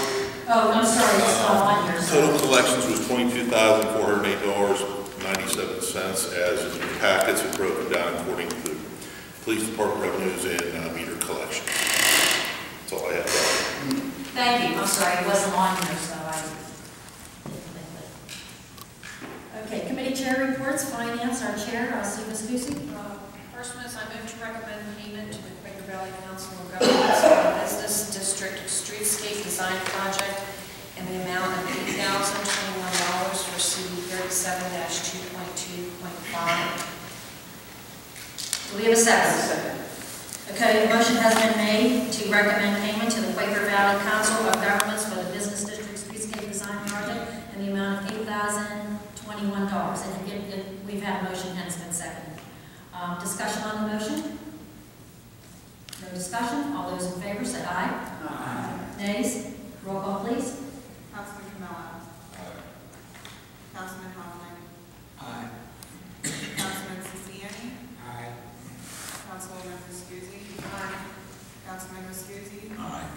Oh, I'm sorry, it's not on so- Total collections was twenty-two thousand, four hundred eight dollars, ninety-seven cents, as in the packets are broken down according to police department revenues and uh, meter collection. That's all I have. Thank you. I'm sorry, it wasn't on here, so I. Okay, committee chair reports, finance, our chair, I'll see Ms. Goosey. Uh, first one is I move to recommend payment to the Quaker Valley Council of Governments for Business District Streetscape Design Project and the amount of $8,021 for CD 37-2.2.5 do we have a second? Okay, a motion has been made to recommend payment to the Quaker Valley Council of Governments for the Business District Streetscape Design Project in the amount of eight thousand twenty-one dollars. And it- it- we've had a motion and it's been seconded. Um, discussion on the motion? No discussion? All those in favor say aye. Aye. Nays? Roll call, please. Councilman Camello. Councilman Conley. Aye. Councilman Scisciani. Aye. Councilwoman Viscusi. Aye. Councilman Viscusi. Aye.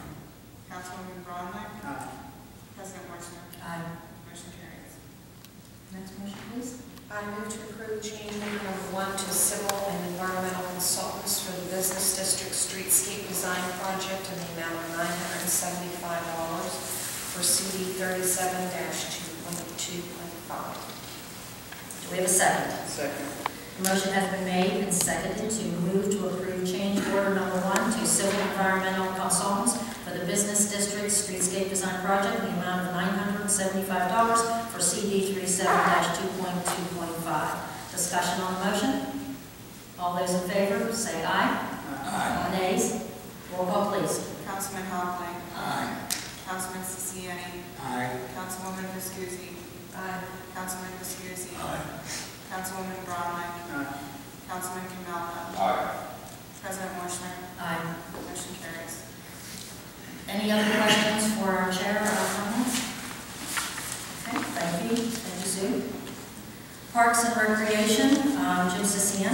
Councilwoman Braunlich. Aye. President Woshner. Aye. Motion carries. Next motion, please. I move to approve change order number one to civil and environmental consultants for the Business District Streetscape Design Project in the amount of nine hundred and seventy-five dollars for CD thirty-seven two point two point five. Do we have a second? Second. A motion has been made and seconded to move to approve change order number one to civil environmental consultants for the Business District Streetscape Design Project in the amount of nine hundred and seventy-five dollars for CD 37 two point two point five. Discussion on the motion? All those in favor, say aye. Aye. Nays? Roll call, please. Councilman Conley. Aye. Councilman Scisciani. Aye. Councilwoman Viscusi. Aye. Councilman Viscusi. Aye. Councilwoman Braunlich. Aye. Councilman Camello. Aye. President Woshner. Aye. Motion carries. Any other questions for our chair or our comments? Okay, thank you. Thank you, Sue. Parks and Recreation, um, Jim Sisian.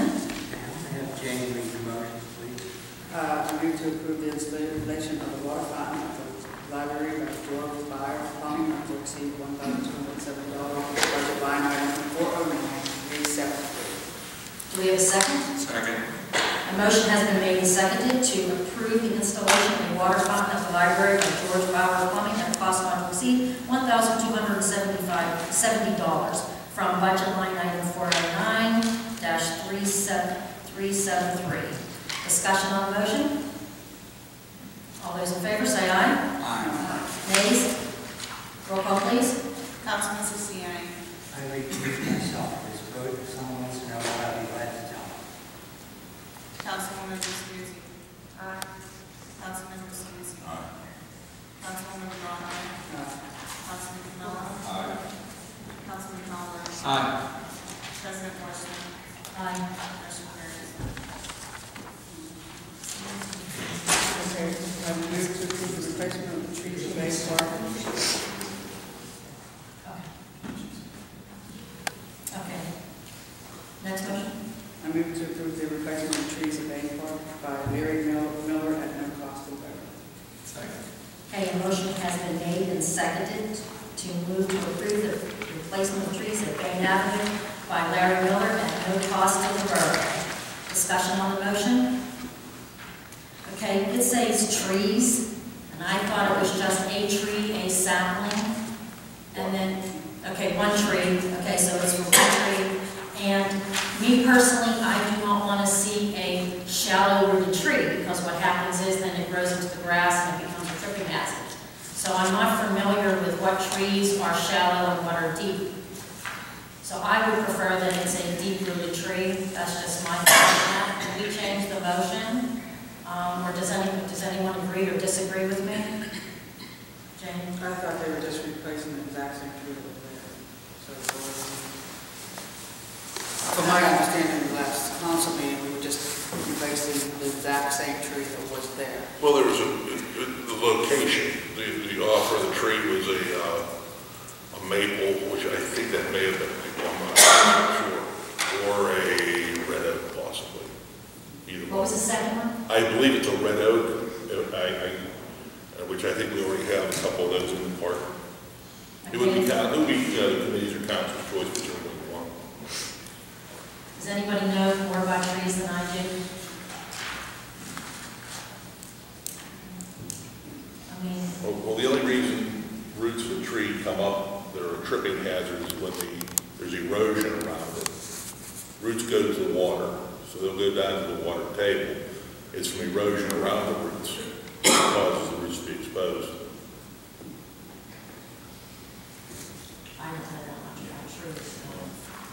Have Jane read the motion, please. Uh, I move to approve the installation of the water fountain at the library by George Fire Plumbing not to exceed $1,207 Budget line item four oh nine three seven three. Do we have a second? Second. A motion has been made and seconded to approve the installation of a water fountain at the library by George Bauer Plumbing at a cost not to exceed one thousand two hundred and seventy-five, seventy dollars from budget line item four oh nine three seven, three seven three. Discussion on the motion? All those in favor say aye. Aye. Nays? Roll call, please. Councilman Scisciani. I recuse myself, this vote, if someone wants to know what I'll be glad to tell. Councilwoman Viscusi. Aye. Councilman Viscusi. Aye. Councilmember Councilwoman Braunlich. Councilman Camello. Aye. Councilman Conley. Aye. President Woshner. Aye. Motion carries. Okay, I move to approve the replacement of the trees at Bayne Park. Okay. Next motion? I move to approve the replacement of trees at Bayne Park by Mary Mil- Miller at no cost to the borough. Second. Okay, a motion has been made and seconded to move to approve the replacement of trees at Bayne Avenue by Larry Miller at no cost to the borough. Discussion on the motion? Okay, it says trees, and I thought it was just a tree, a sapling, and then, okay, one tree, okay, so it's one tree. And me personally, I do not want to see a shallow rooted tree, because what happens is then it grows into the grass and it becomes a tripping hazard. So I'm not familiar with what trees are shallow and what are deep. So I would prefer that it's a deep rooted tree, that's just my thought on. Can we change the motion? Um, or does any, does anyone agree or disagree with me? Jane? I thought they were just replacing the exact same tree that was there. So it From my understanding, the last council meeting, we were just replacing the exact same tree that was there. Well, there was a, the location, the, the offer of the tree was a, uh, a maple, which I think that may have been, I'm not sure, or a red oak possibly. Either What was the second one? I believe it's a red oak, uh, I, I, uh, which I think we already have a couple of those in the park. It would be, coun- it would be, uh, the committee's or council's choice, whichever one you want. Does anybody know more about trees than I do? I mean, Well, well, the only reason roots of a tree come up that are tripping hazards when the, there's erosion around it. Roots go to the water, so they'll go down to the water table. It's from erosion around the roots that causes the roots to be exposed. I don't know that much about trees, so.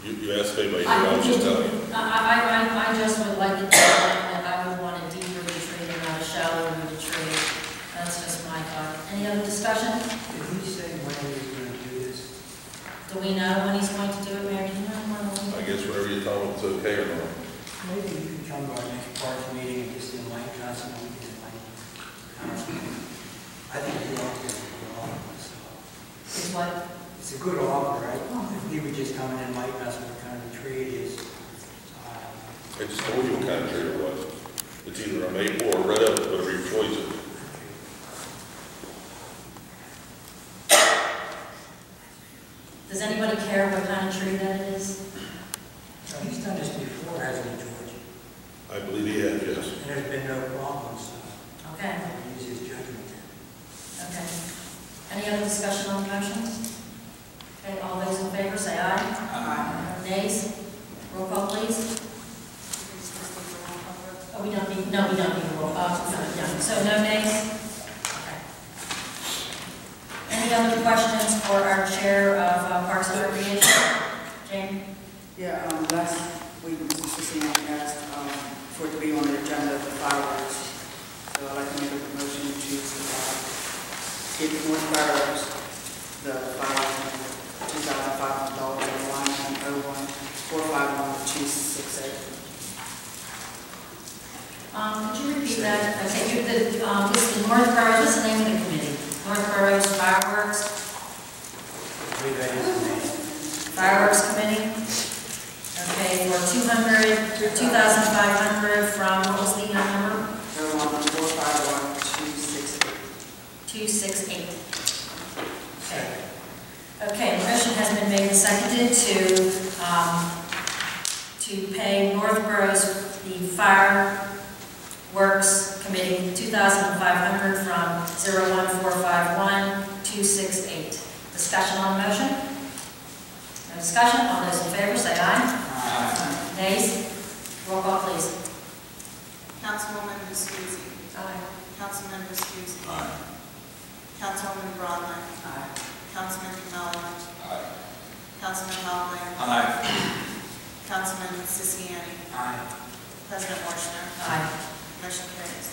You, you asked me, but I I was just telling you. I, I, I, just would like it to, that I would want a deep rooted tree and not a shallow rooted tree. That's just my thought. Any other discussion? Did he say when he was going to do this? Do we know when he's going to do it, Mayor? Do you know when? I guess whatever you tell him, it's okay or not. Maybe you can come to our next parks meeting and just enlighten us and we can enlighten council. I think he offers a good offer myself. Is what? It's a good offer, right? If he would just come and enlighten us what kind of tree it is. Uh, I just told you what kind of tree it was. It's either a maple or a red oak, whatever your choice is. Does anybody care what kind of tree that is? so He's done this before, hasn't he, George? I believe he has, yes. And there's been no problems, so Okay, use his judgment then. okay. Any other discussion on the motion? Okay, all those in favor say aye. Aye. Nays? Roll call, please. Oh, we don't need, no, we don't need a roll, uh, no, no. So no nays? Any other questions for our Chair of uh, Parks and Recreation? Jane? Yeah, um, last week, Mr. Scisciani asked, um, for it to be on the agenda, of the fireworks. So I'd like to make a motion to, uh, give North Fireworks the five, two thousand five hundred dollars on line one oh one, four five one, two six eight. Um, could you repeat that? Okay, you, the, um, this is North Boroughs, what's the name of the? North Boroughs Fireworks. Fireworks Committee? Okay, for 200, 2,500 from, what was the number? Oh one, four five one, two six eight. Two six eight. Okay. Okay, motion has been made and seconded to, um, to pay North Boroughs the Fireworks Committee, two thousand five hundred from zero one four five one, two six eight. Discussion on the motion? No discussion? All those in favor say aye. Aye. Nays? Roll call, please. Councilwoman Viscusi. Aye. Councilman Viscusi. Councilwoman Braunlich. Aye. Councilman Camello. Councilman Hopland. Aye. Councilman Scisciani. Aye. President Motion. Aye. Motion carries.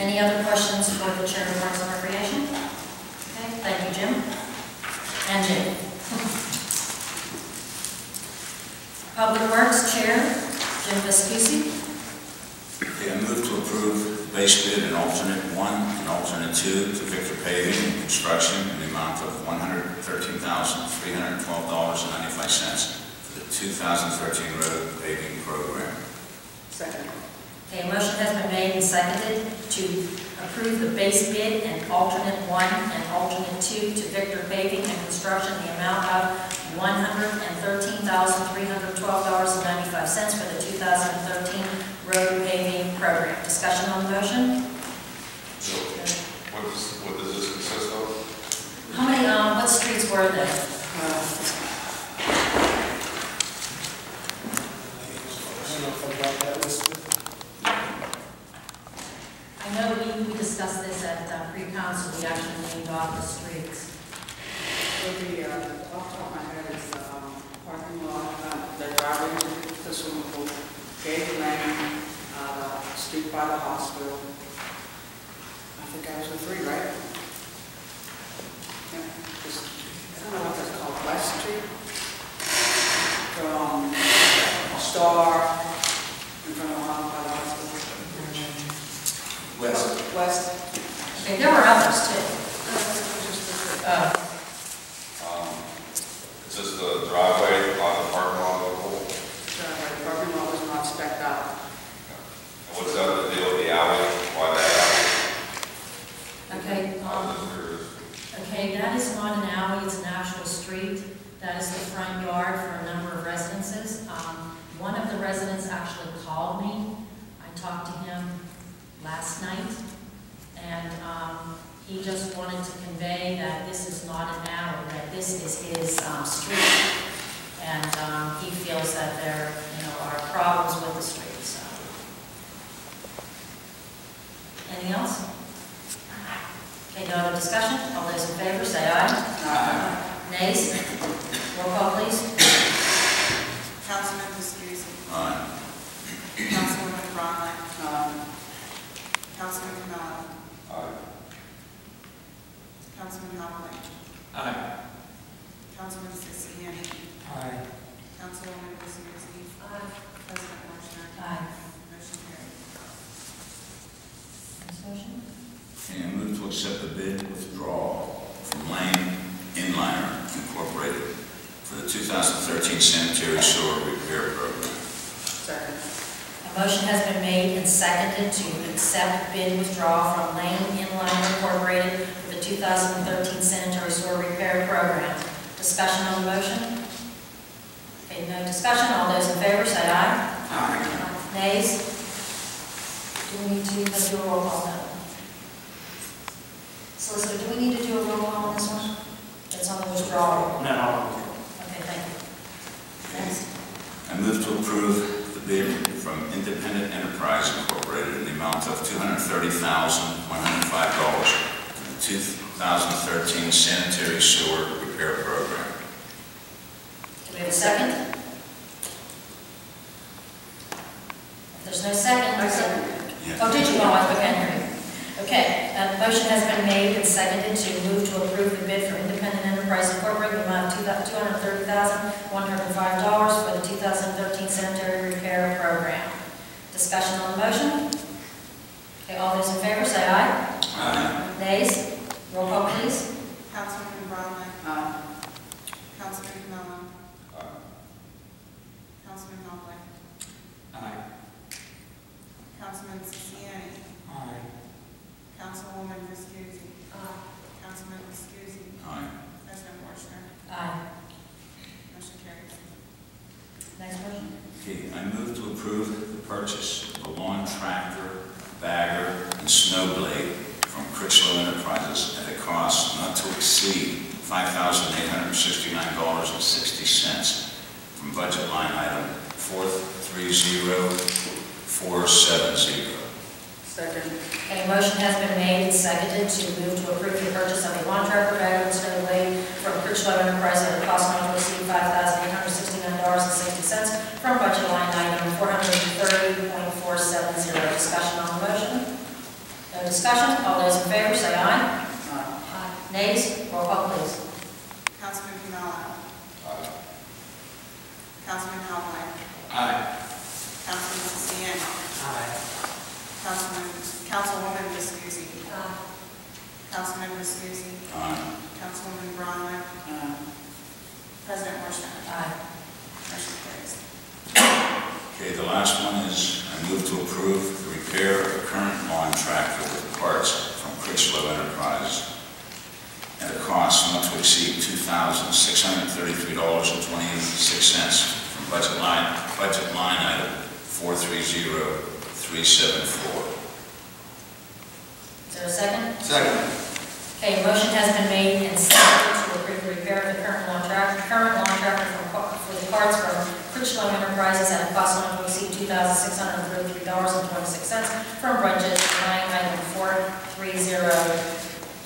Any other questions for the Chair of Parks and Recreation? Okay, thank you, Jim. And Jim. [laughs] Public Works Chair, Jim Viscusi. Okay, I move to approve base bid and alternate one and alternate two to Victor Paving and Construction in the amount of one hundred thirteen thousand, three hundred and twelve dollars and ninety-five cents for the two thousand thirteen road paving program. Second. Okay, a motion has been made and seconded to approve the base bid and alternate one and alternate two to Victor Paving and Construction the amount of $113,312.95 for the 2013 road paving program. Discussion on the motion? So, what does, what does this consist of? How many, um, what streets were there? I don't know if I got that listed. I know we, we discussed this at uh, pre-council, we actually named off the streets. So the, uh, off the top of my head is, um, parking lot, uh, the driveway to the swimming pool, Gate Lane, uh, street by the hospital. I think I was the three, right? Yeah, just, I don't know what that's called, West Street? From Star, in front of hospital. West. West. Okay, there were others too. Uh, Um, Is this the driveway on the parking lot of the pool? Parking lot was not spec'd out. And what's that the deal with the alley? Why that Okay, alley? um, I'm just curious. Okay, that is not an alley, it's an actual street. That is the front yard for a number of residences. Um, One of the residents actually called me. I talked to him last night, and um, he just wanted to convey that this is not an alley, that this is his um, street. And um, he feels that there, you know, are problems with the street, so. Anything else? Okay, no other discussion? All those in favor, say aye. Aye. Nays? Roll call, please. Councilman Viscusi. Aye. Councilwoman Bromley. Um, Councilman Canal. Aye. Councilman Hopland. Aye. Councilman Scisciani. Aye. Councilwoman Viscusi. President Motion. Aye. Motion carries. Next motion? I move to accept the bid withdrawal from Layne Inliner Incorporated for the 2013 sanitary sewer repair program. second. A motion has been made and seconded to accept bid withdrawal from Layne Inline Incorporated for the 2013 sanitary sewer repair program. Discussion on the motion? Okay, no discussion. All those in favor, say aye. Aye. Nays? Do we need to, do a roll call now. Solicitor, do we need to do a roll call on this one? It's on the withdrawal. No, no. Okay, thank you. Next. I move to approve the bid from Independent Enterprise Incorporated in the amount of $230,105 for the 2013 sanitary sewer repair program. Do we have a second? If there's no second, I second. Oh, did you? Oh, I okay, I hear you. Okay, a motion has been made and seconded to move to approve the bid for Independent Enterprise Incorporated, in the amount of $230,105 for the 2013 sanitary repair program. Discussion on the motion? Okay, all those in favor, say aye. Aye. Nays? Roll call, please. Councilman Bromley. Uh, Councilman Canal. Aye. Councilman Hopland. Aye. Councilman Scisciani. Aye. Councilwoman Viscusi. Councilman Viscusi. Aye. President Motion. Aye. Motion carries. Next motion? Okay, I move to approve the purchase of a lawn tractor, bagger, and snow blade from Critchlow Enterprises at a cost not to exceed $5,869.60 from budget line item 430470. Second. A motion has been made and seconded to move to approve the purchase of a lawn tractor bagger and snow blade from Critchlow Enterprise at a cost not to exceed five thousand eight hundred sixty-nine dollars and sixty cents from budget line item four hundred thirty point four seven zero. Discussion on the motion? No discussion? All those in favor say aye. Aye. Nays? Roll call, please. Councilman Canal. Aye. Councilman Hopland. Aye. Councilman Scisciani. Aye. Councilman, Councilwoman Viscusi. Councilman Viscusi. Aye. Councilwoman Bromley. Uh, President Motion. Aye. Motion carries. Okay, the last one is I move to approve the repair a current lawn tractor with parts from Critchlow Enterprises at a cost not to exceed $2,633.26 from budget line, budget line item 430374. Is there a second? Second. Okay, motion has been made and seconded to approve the repair of the current lawn tractor, current lawn tractor for for the parts from Critchlow Enterprises at a cost not to exceed two thousand six hundred and thirty-three dollars and twenty-six cents from budget line item four three zero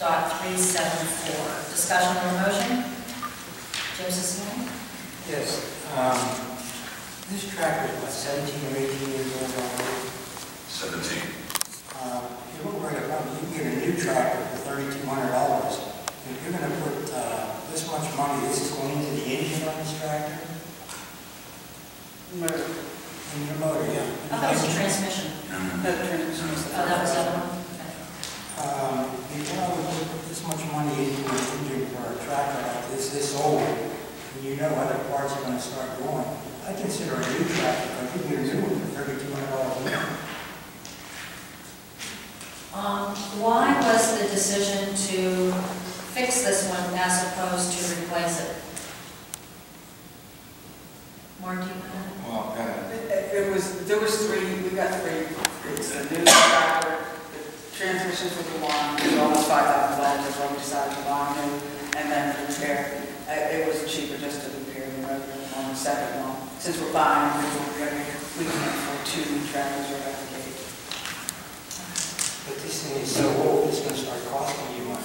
dot three seven four. Discussion on the motion? Jim Sisnery? Yes, um, this tractor is what, 17 or 18 years old already? 17. Uh, if you're worried about you can get a new tractor for $3,200. If you're going to put uh, this much money, this is going into the engine on this tractor? Motor. In your motor, yeah. Oh, there's the transmission. No, the transmission. Oh, that was the other one? Um, if you're put this much money into an engine for a tractor like this, this old, and you know other parts are going to start going, I consider a new tractor, I think you're new one $3,200 um, Why was the decision to fix this one as opposed to replace it? Marty? Well, go ahead. It- It it was, there was three, we got three, it's the new tractor, the transmission for the one, it was almost five thousand dollars, that's why we decided to buy new, and then the repair, Uh, it was cheaper just to repair the motor on the second one. Since we're buying, we can, we can afford two new tractors right out the gate. But this is so it's gonna start costing you money.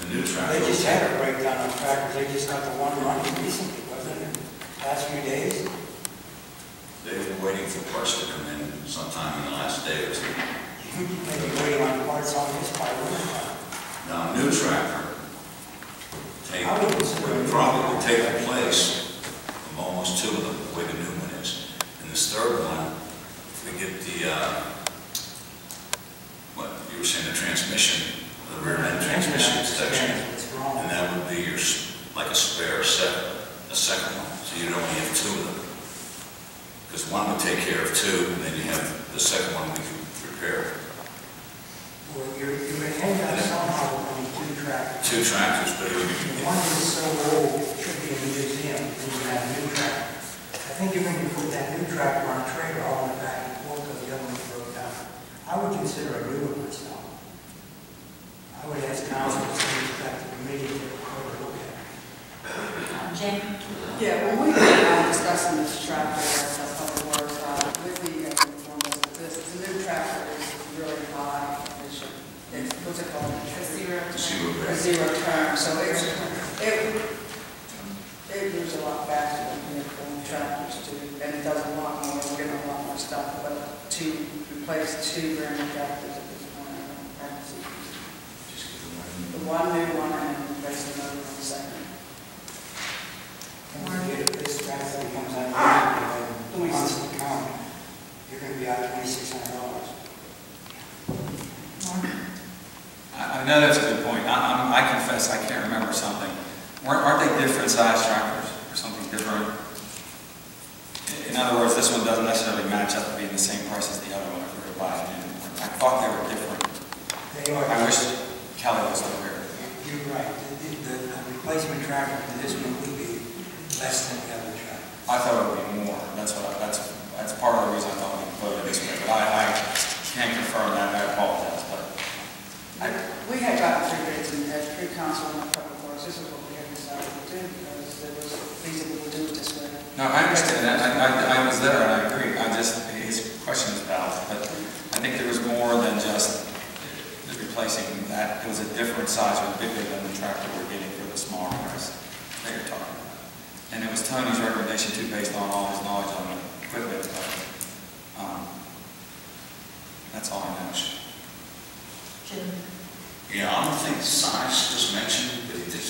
The new tractor. They just had a breakdown on tractors, they just got the one running recently, wasn't it? Last few days? They've been waiting for parts to come in sometime in the last day or two. Maybe waiting on parts on this winter time. Now, new tractor take, would consider a new would probably take the place of almost two of them, the way the new one is. And this third one, we get the, uh, what, you were saying the transmission, the rear end transmission section, and that would be your, like a spare set, a second one, so you'd only have two of them. Because one would take care of two, and then you have the second one we could repair. Well, you're, you're end up somehow with two tractors. Two tractors, but it would The be, one that's so old, it should be in the museum, and you have a new tractor. I think you're going to put that new tractor on a trailer all in the back and forth because the other one broke down. I would consider a new one myself. I would ask council to send it back to the committee to look at it. Uh, Jim? Yeah, when we were uh, discussing this tractor, uh, public works, uh, with the, uh, informed us that this, the new tractor is really high, it's, it's, what's it called? A Zero. Zero. A zero turn, so it's, it, it moves a lot faster than vehicle tractors do, and it does a lot more, we're getting a lot more stuff, but to replace two brand new tractors at this point, I don't practice. The one new one and then replace another one second. And when you get this tractor becomes out of the months to come, you're going to be out twenty-six hundred dollars. I, I know that's a good point. I, I'm, I confess, I can't remember something. Weren't, aren't they different size tractors or something different? In other words, this one doesn't necessarily match up to being the same price as the other one if we were buying it. I thought they were different. They are. I wish Kelly was over here. You're right. The, the, the replacement tractor for this one would be less than the other tractor. I thought it would be more. That's what, I- that's, that's part of the reason I thought we voted this way. But I, I can't confirm that. I apologize, but We had gotten three bids and had three council and a public works, this is what we had decided to do, because it was feasible to do it this way. No, I understand that. I, I, I was there and I agree. I just, his question is valid. But I think there was more than just replacing that. It was a different size or bigger than the tractor we're getting for the smaller price that you're talking about. And it was Tony's recommendation too, based on all his knowledge on the equipment. But, um, that's all I know. Jim? yeah, I don't think the size just mentioned, but he did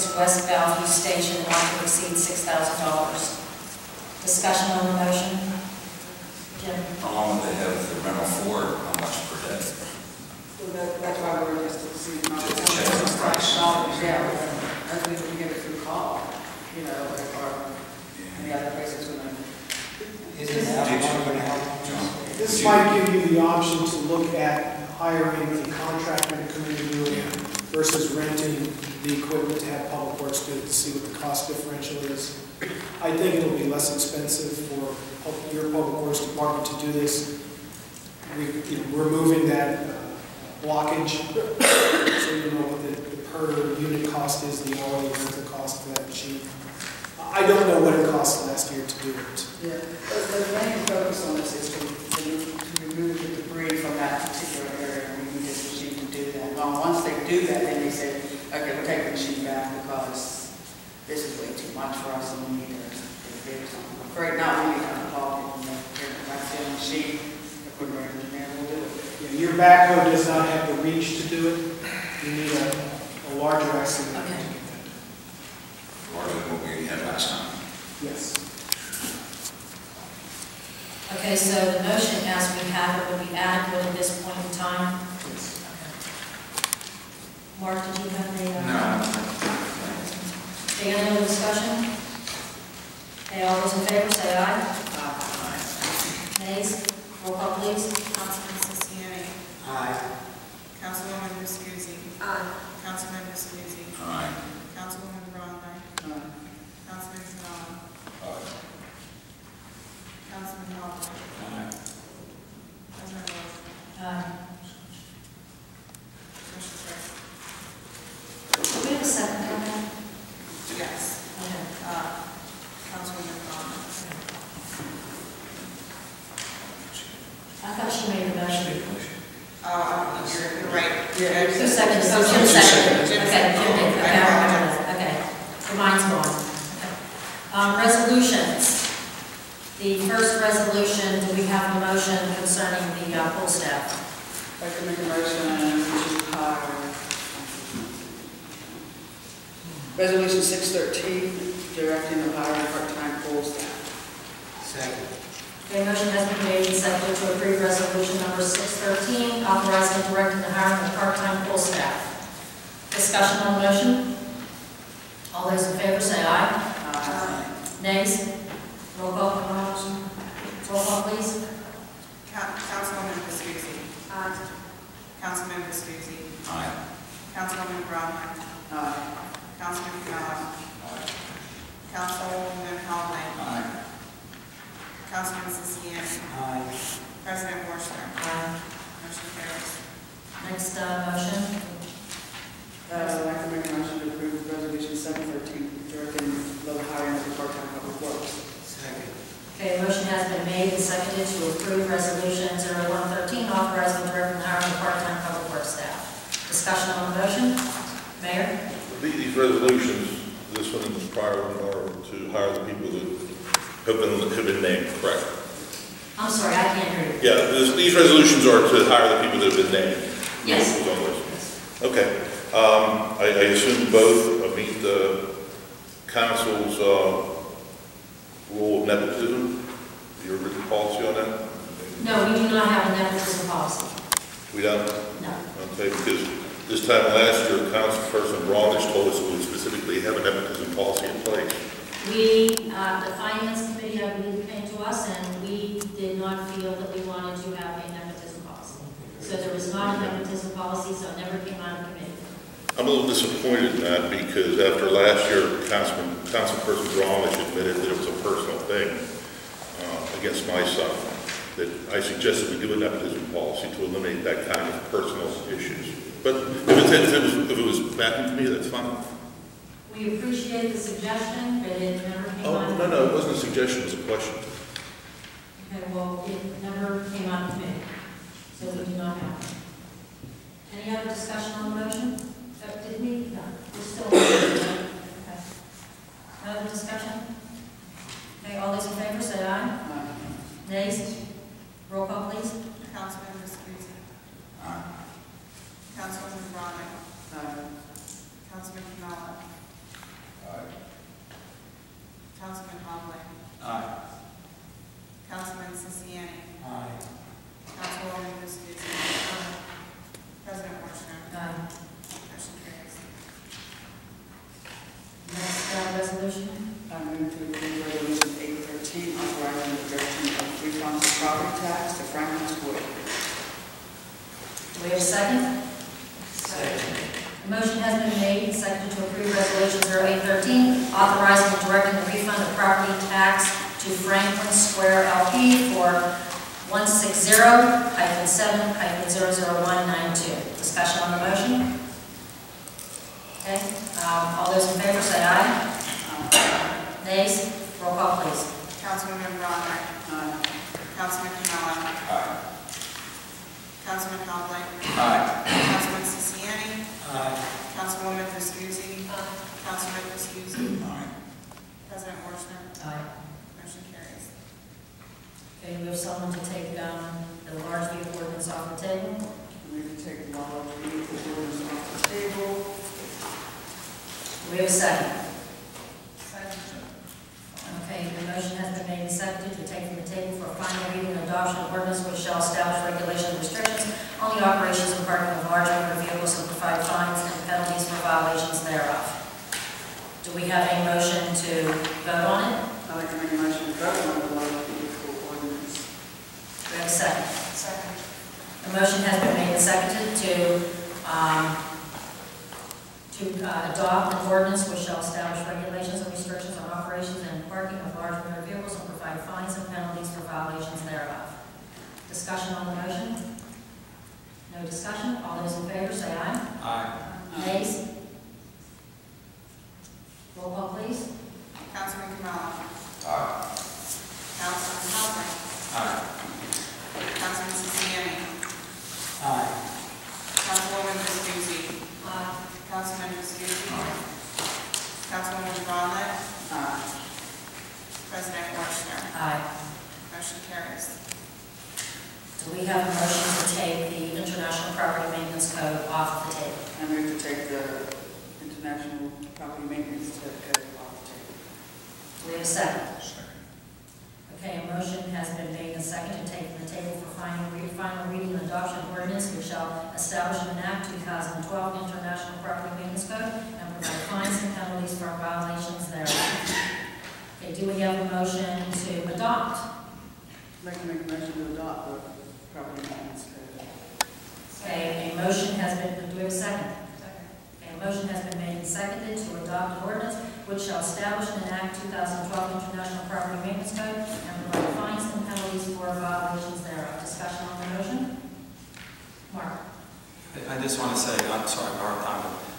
equipment to fix West Bellevue Station not to exceed $6,000. Discussion on the motion? Jim? How long would they have the rental for, how much per day? So that, that's why we're just to see. not- Just check the price. Yeah, as we can get it through call, you know, or any other places when I. Isn't that one going to help? This might give you the option to look at hiring a contractor to come in and do it versus renting the equipment to have Public Works do it to see what the cost differential is. I think it'll be less expensive for your Public Works department to do this. We, you know, Removing that uh, blockage, so you know what the the per unit cost is, the hourly rental cost for that machine. I don't know what it cost last year to do it. Yeah, but the main focus on this is to to remove the debris from that particular area, and we need this machine to do once they do that, then they say, okay, we'll take the machine back because this is way too much for us and we need to get a bid something. Right now, we need to unplug it and then, that's the machine, the equipment engineer will do it. Yeah, Your backhoe does not have the reach to do it. You need a, a larger excavator. Okay. Larger than what we had last time? Yes. Okay, so the motion as we have it would be adequate at this point in time? Mark, did you have the? uh, No. Okay, any other discussion? Okay, all those in favor say aye. Aye. Nays? Roll call, please. Councilman Scisciani. Aye. Councilwoman Viscusi. Councilman Viscusi. Aye. Councilwoman Braunlich. Uh, Councilman Camello. Aye. Councilman Hoffman. President Woshner. Aye. Motion carries. Do we have a second on? Yes. Okay. Uh, Councilwoman Braunlich. I thought she made the motion. You're, you're right. Yeah. Who seconded? Jim seconded. Okay, Jim did. Okay, I remember that. Okay. Your mind's gone. Okay. Um, resolutions. The first resolution, do we have a motion concerning the uh, pool staff? I'd make a motion to hire. Resolution six thirteen, directing the hiring of part-time pool staff. Second. Okay, motion has been made and seconded to approve resolution number 613, authorizing and directing the hiring of part-time pool staff. Discussion on the motion? All those in favor say aye. Uh, Nays? Roll call for the motion. Roll call, please. Coun- Councilwoman Viscusi. Councilman Viscusi. Aye. Councilwoman Braunlich. uh, Councilman Camello. Councilwoman Hoffman. Aye. Councilman Scisciani. Aye. President Woshner. Aye. Motion carries. Next uh, motion. uh, I'd like to make a motion to approve resolution seven thirteen, directing the hiring of the part-time public works. Second. Okay, motion has been made and seconded to approve resolution 0113, authorizing the director of hiring of part-time public works staff. Discussion on the motion? Mayor? The- These resolutions, this one and the prior one, are to hire the people that have been, have been named, correct? I'm sorry, I can't hear you. Yeah, this- these resolutions are to hire the people that have been named. Yes. Okay. Um, I, I assume both meet the council's, uh, rule of nepotism, your written policy on that? No, we do not have a nepotism policy. We don't? No. Okay, because this time last year, Councilperson Raunish told us we would specifically have a nepotism policy in place. We, uh, the finance committee, I believe, came to us, and we did not feel that we wanted to have a nepotism policy. So there was not a nepotism policy, so it never came out of committee. I'm a little disappointed in that because after last year, Councilman, Councilperson Raunish admitted that it was a personal thing uh, against my son, that I suggested we do a nepotism policy to eliminate that kind of personal issues. But if it, if it was, if it was back to me, that's fine. We appreciate the suggestion, but it never came out. Oh, of no, no, it wasn't a suggestion, it was a question. Okay, well, it never came out of committee, so we do not have. it. Any other discussion on the motion? Uh, Did we? No, we're still. Okay. Other discussion? Okay, all those in favor, say aye. Aye. Nays? Roll call, please. Councilman Viscusi. Aye. Councilwoman Bryan. Uh, Aye. Councilman Camello. Councilman Conley. Aye. Councilman Scisciani. Aye. Councilwoman Viscusi. President penalties for violations thereof. Okay, do we have a motion to adopt? I'd like to make a motion to adopt the property maintenance code. Okay, a motion has been, do we have a second? Okay, a motion has been made and seconded to adopt an ordinance which shall establish and enact 2012 International Property Maintenance Code and provide fines and penalties for violations thereof. Discussion on the motion? Mark? I just want to say, I'm sorry, Barb, I'm-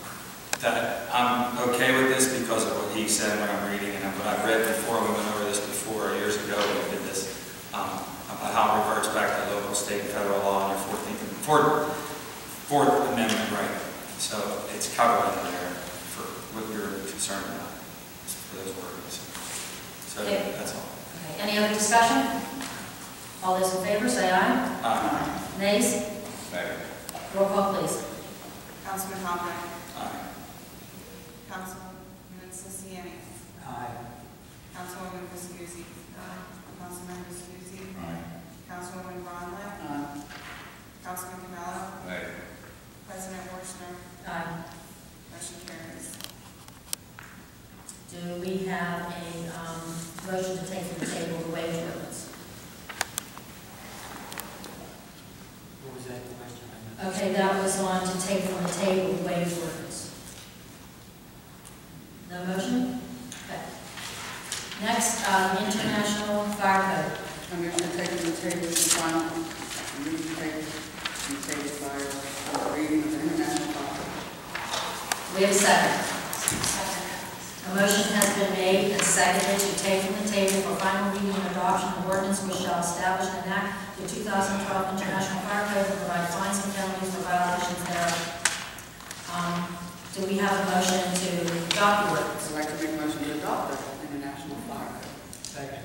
that I'm okay with this because of what he said when I'm reading and what I've read before, we went over this before years ago, when we did this, um, about how it reverts back to local, state, and federal law and Fourth, Fourth Amendment right. So it's covered in there for what you're concerned about, for those words. So Okay. that's all. Okay, Any other discussion? All those in favor, say aye. Aye. Nays? Nay. Roll call, please. Councilman Hopper. Aye. Councilman Scisciani. Aye. Councilwoman Viscusi. Councilman Viscusi. Councilwoman Braunlich. Aye. Councilman Camello. Nay. President Woshner. Aye. Motion carries. Do we have a um, motion to take from the table the wage ordinance? What was that question? Okay, that was on to take from the table the wage ordinance. No motion? Okay. Next, uh, International Fire Code. I'm going to take the table to final, going to take the table uh, reading of the international law. We have a second. A motion has been made and seconded to take from the table for final reading and adoption of ordinance which shall establish and enact the 2012 International Fire Code and provide fines and penalties for violations thereof. Um, Do we have a motion to adopt the ordinance? I'd like to make a motion to adopt the international fire code. Second.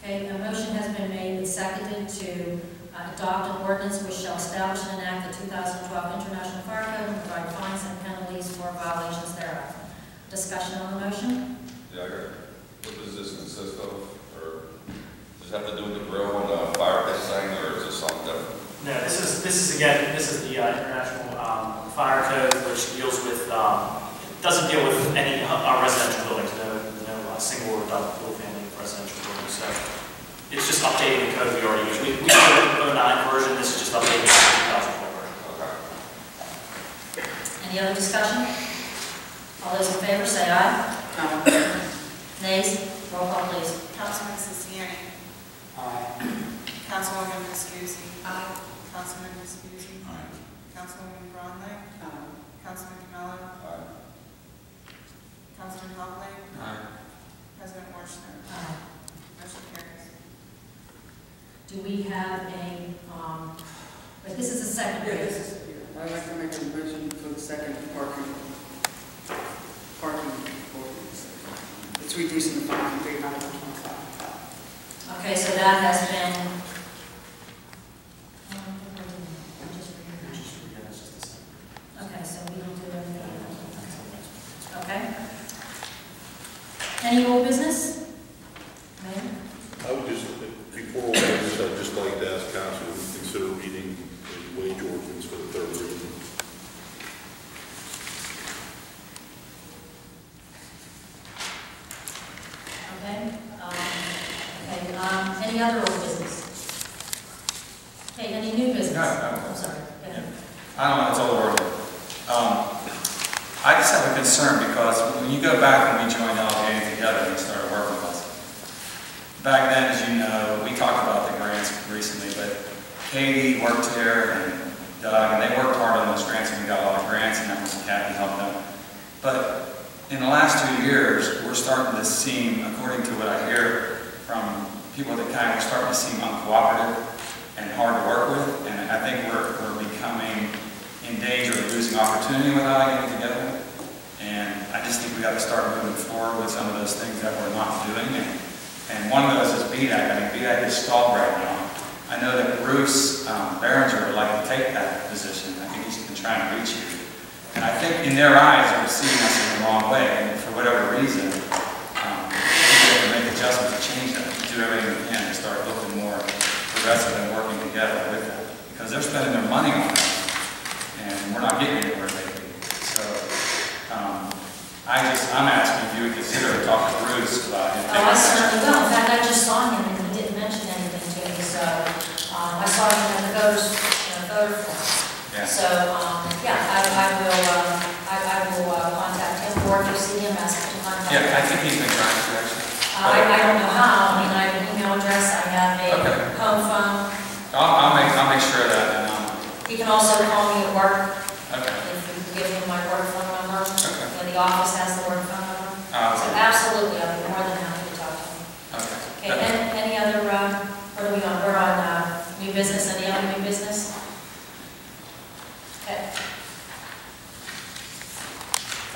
Okay, a motion has been made and seconded to uh, adopt an ordinance which shall establish and enact the 2012 International Fire Code and provide fines and penalties for violations thereof. Discussion on the motion? Yeah, I got, what does this consist of? Or does it have to do with the grill and the fire pit thing, or is this something different? No, this is, this is again, this is the uh, International um, Fire Code, which deals with, um, doesn't deal with any uh, uh, residential buildings, no, no uh, single or double family residential buildings. So it's just updating the code we already use. We, we have a 09 version, this is just updating the 2012 version. Okay. Any other discussion? All those in favor say aye. Aye. Nays? Roll call, please. Councilman Scisciani. Aye. Councilwoman Viscusi. Aye. Councilman Viscusi. Aye. Councilwoman Braunlich. Aye. Councilman Camello. Aye. Councilman Hopper. Aye. President Woshner. Aye. Motion carries. Do we have a, um, but this is a second reading. I'd like to make a motion for the second parking, parking ordinance. It's reducing the fine from three hundred to twenty-five. Okay, so that has been. Okay, so we don't do everything. Okay. Any old business? Mayor? I would just, before we do this, I'd just like to ask council to consider reading the wage ordinance for the third reading. Okay, um, okay, um, any other old business? Okay, any new business? No, no. I'm sorry, go ahead. I don't know, it's all over. Um, I just have a concern because when you go back and we joined Allegheny together and we started working with us, back then, as you know, we talked about the grants recently, but Katie worked here and Doug, and they worked hard on those grants and we got a lot of grants and that was Kathy helped them. But in the last two years, we're starting to seem, according to what I hear from people at the county, we're starting to seem uncooperative and hard to work with, and I think we're, we're becoming in danger of losing opportunity with Allegheny together. And I just think we gotta start moving forward with some of those things that we're not doing. And, and one of those is BDAC. I mean, BDAC is stalled right now. I know that Bruce um, Behringer would like to take that position. I think he's been trying to reach you. And I think in their eyes, they're seeing us in the wrong way, and for whatever reason, um, I think we have to make adjustments to change that, do everything we can to start looking more progressive and working together with that. Because they're spending their money on that, and we're not getting anywhere lately. So, um, I just, I'm asking if you would consider talking to Bruce about him. Oh, I certainly will. In fact, I just saw him and he didn't mention anything to me, so, um, I saw him in the voters, in the voter forum. Yeah. So, um, yeah, I, I will, um, I, I will uh, contact him, or if you see him, ask him to contact. Yeah, I think he's been trying to actually. Uh, I, I don't know how, I mean, I have an email address, I have a Okay. home phone. I'll, I'll make, I'll make sure of that, and, um, He can also call me at work, okay. if you give him my work phone number. Okay. You know, the office has the work phone number. Uh, So absolutely, I'll be more than happy to talk to him. Okay. Okay, any, any other, uh, what are we on, we're on, uh, new business, any other new business?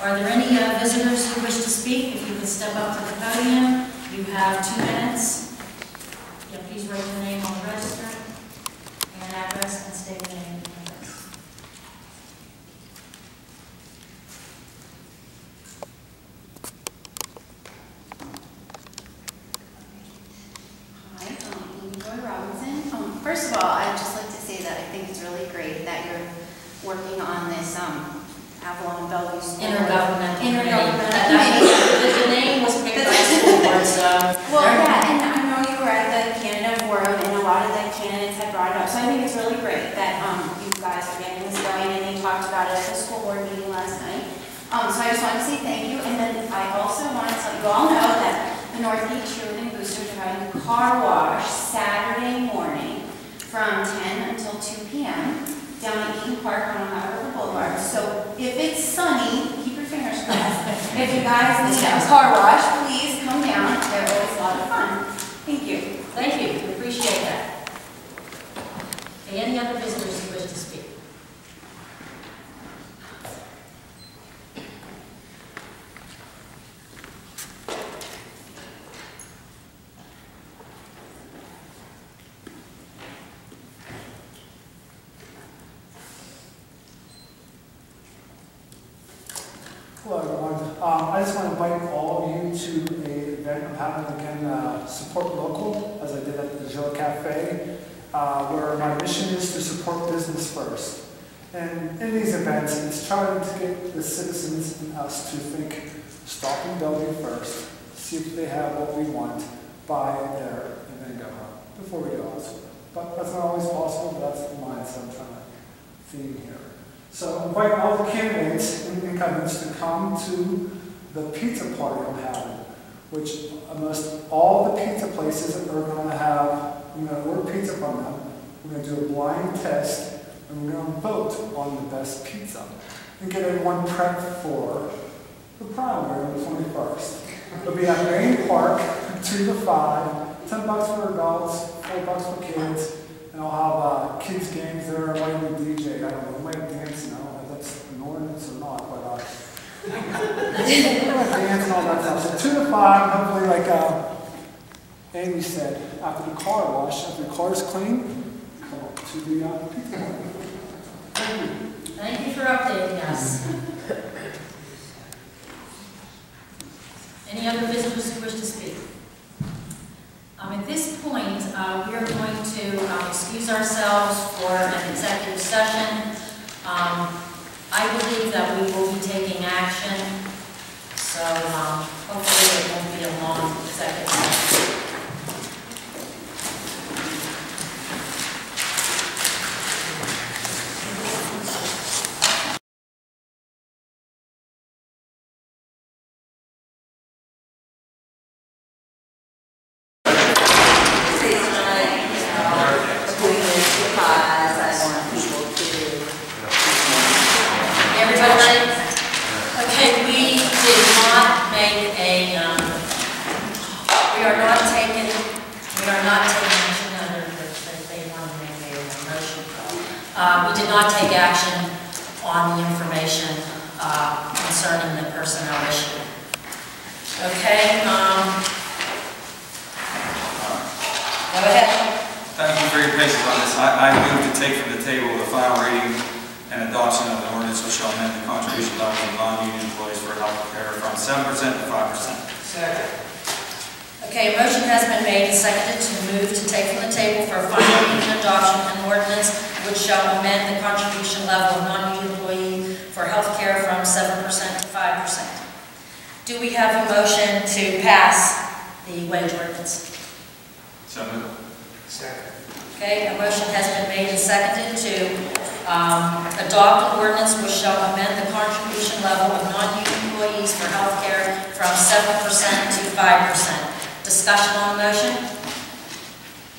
Are there any uh, visitors who wish to speak? If you could step up to the podium, you have two minutes. Yeah, please write your name on the register and address and state your name and address. Hi, um, Amy Joy Robinson. Um, First of all, I'd just like to say that I think it's really great that you're working on this um, Avalon Bellevue School. Intergovernmental committee. Intergovernmental That- that- committee. The the name was picked by the school board, so. Well, yeah, and I know you were at the Canada Forum, and a lot of the candidates had brought it up, so I think it's really great that um, you guys are getting this going, and they talked about it at the school board meeting last night. Um, So I just wanted to say thank you, and then I also wanted to let you all know that the Northgate Cheerleading Boosters are having a car wash Saturday morning from 10 until 2 p.m. down at Eaton Park on Ohio River Boulevard. So if it's sunny, keep your fingers crossed. If you guys need a car wash, please come down. They're always a lot of fun. Thank you. Thank you, we appreciate that. Okay, Any other visitors who wish to speak? Hello, everyone. Um, I just want to invite all of you to a event I'm having again, uh, Support Local, as I did at the Joe Cafe, uh, where my mission is to support business first. And in these events, it's trying to get the citizens and us to think, stop in Bellevue first, see if they have what we want, buy it there, and then go home, before we go elsewhere. But that's not always possible, but that's the mindset I'm trying to theme here. So invite all the candidates and incumbents to come to the pizza party I'm having, which almost all the pizza places are going to have, I'm going to order pizza from them, we're going to do a blind test, and we're going to vote on the best pizza, and get everyone prepped for the primary on the 21st. It'll be at Bayne Park, 2 to 5, 10 bucks for adults, 4 bucks for kids, and I'll have uh, kids' games there, I might be DJ, I don't know, I might dance, I don't know if that's an ordinance or not, but uh, [laughs] dance and all that stuff. So 2 to 5, hopefully like uh, Amy said, after the car wash, after the car's clean, come up to the uh, pizza. Thank you. Thank you for updating us. [laughs] Any other visitors who wish to speak? Um, At this point, uh, we are going to um, excuse ourselves for an executive session. Um, I believe that we will be taking action, so um, hopefully it won't be a long executive session.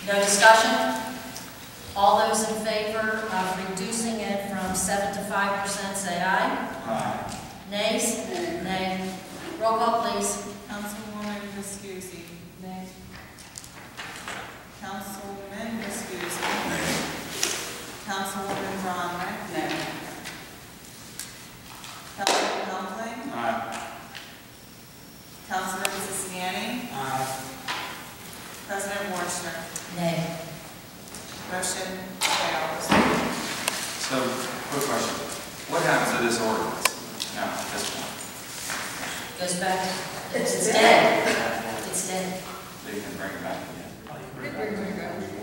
No discussion? All those in favor of reducing it from 7 to 5% say aye. Aye. Nays? Nay. Roll call, please. Councilwoman Viscusi. Nay. Councilman Viscusi. Nay. Councilwoman Braunlich. Nay. Councilman Dumpling. Aye. Councilman Scisciani. Aye. President Warner. Nay. Motion fails. So, quick question. What happens to this ordinance now at this point? Goes back. It's, it's dead. dead. It's dead. So you can bring it back again.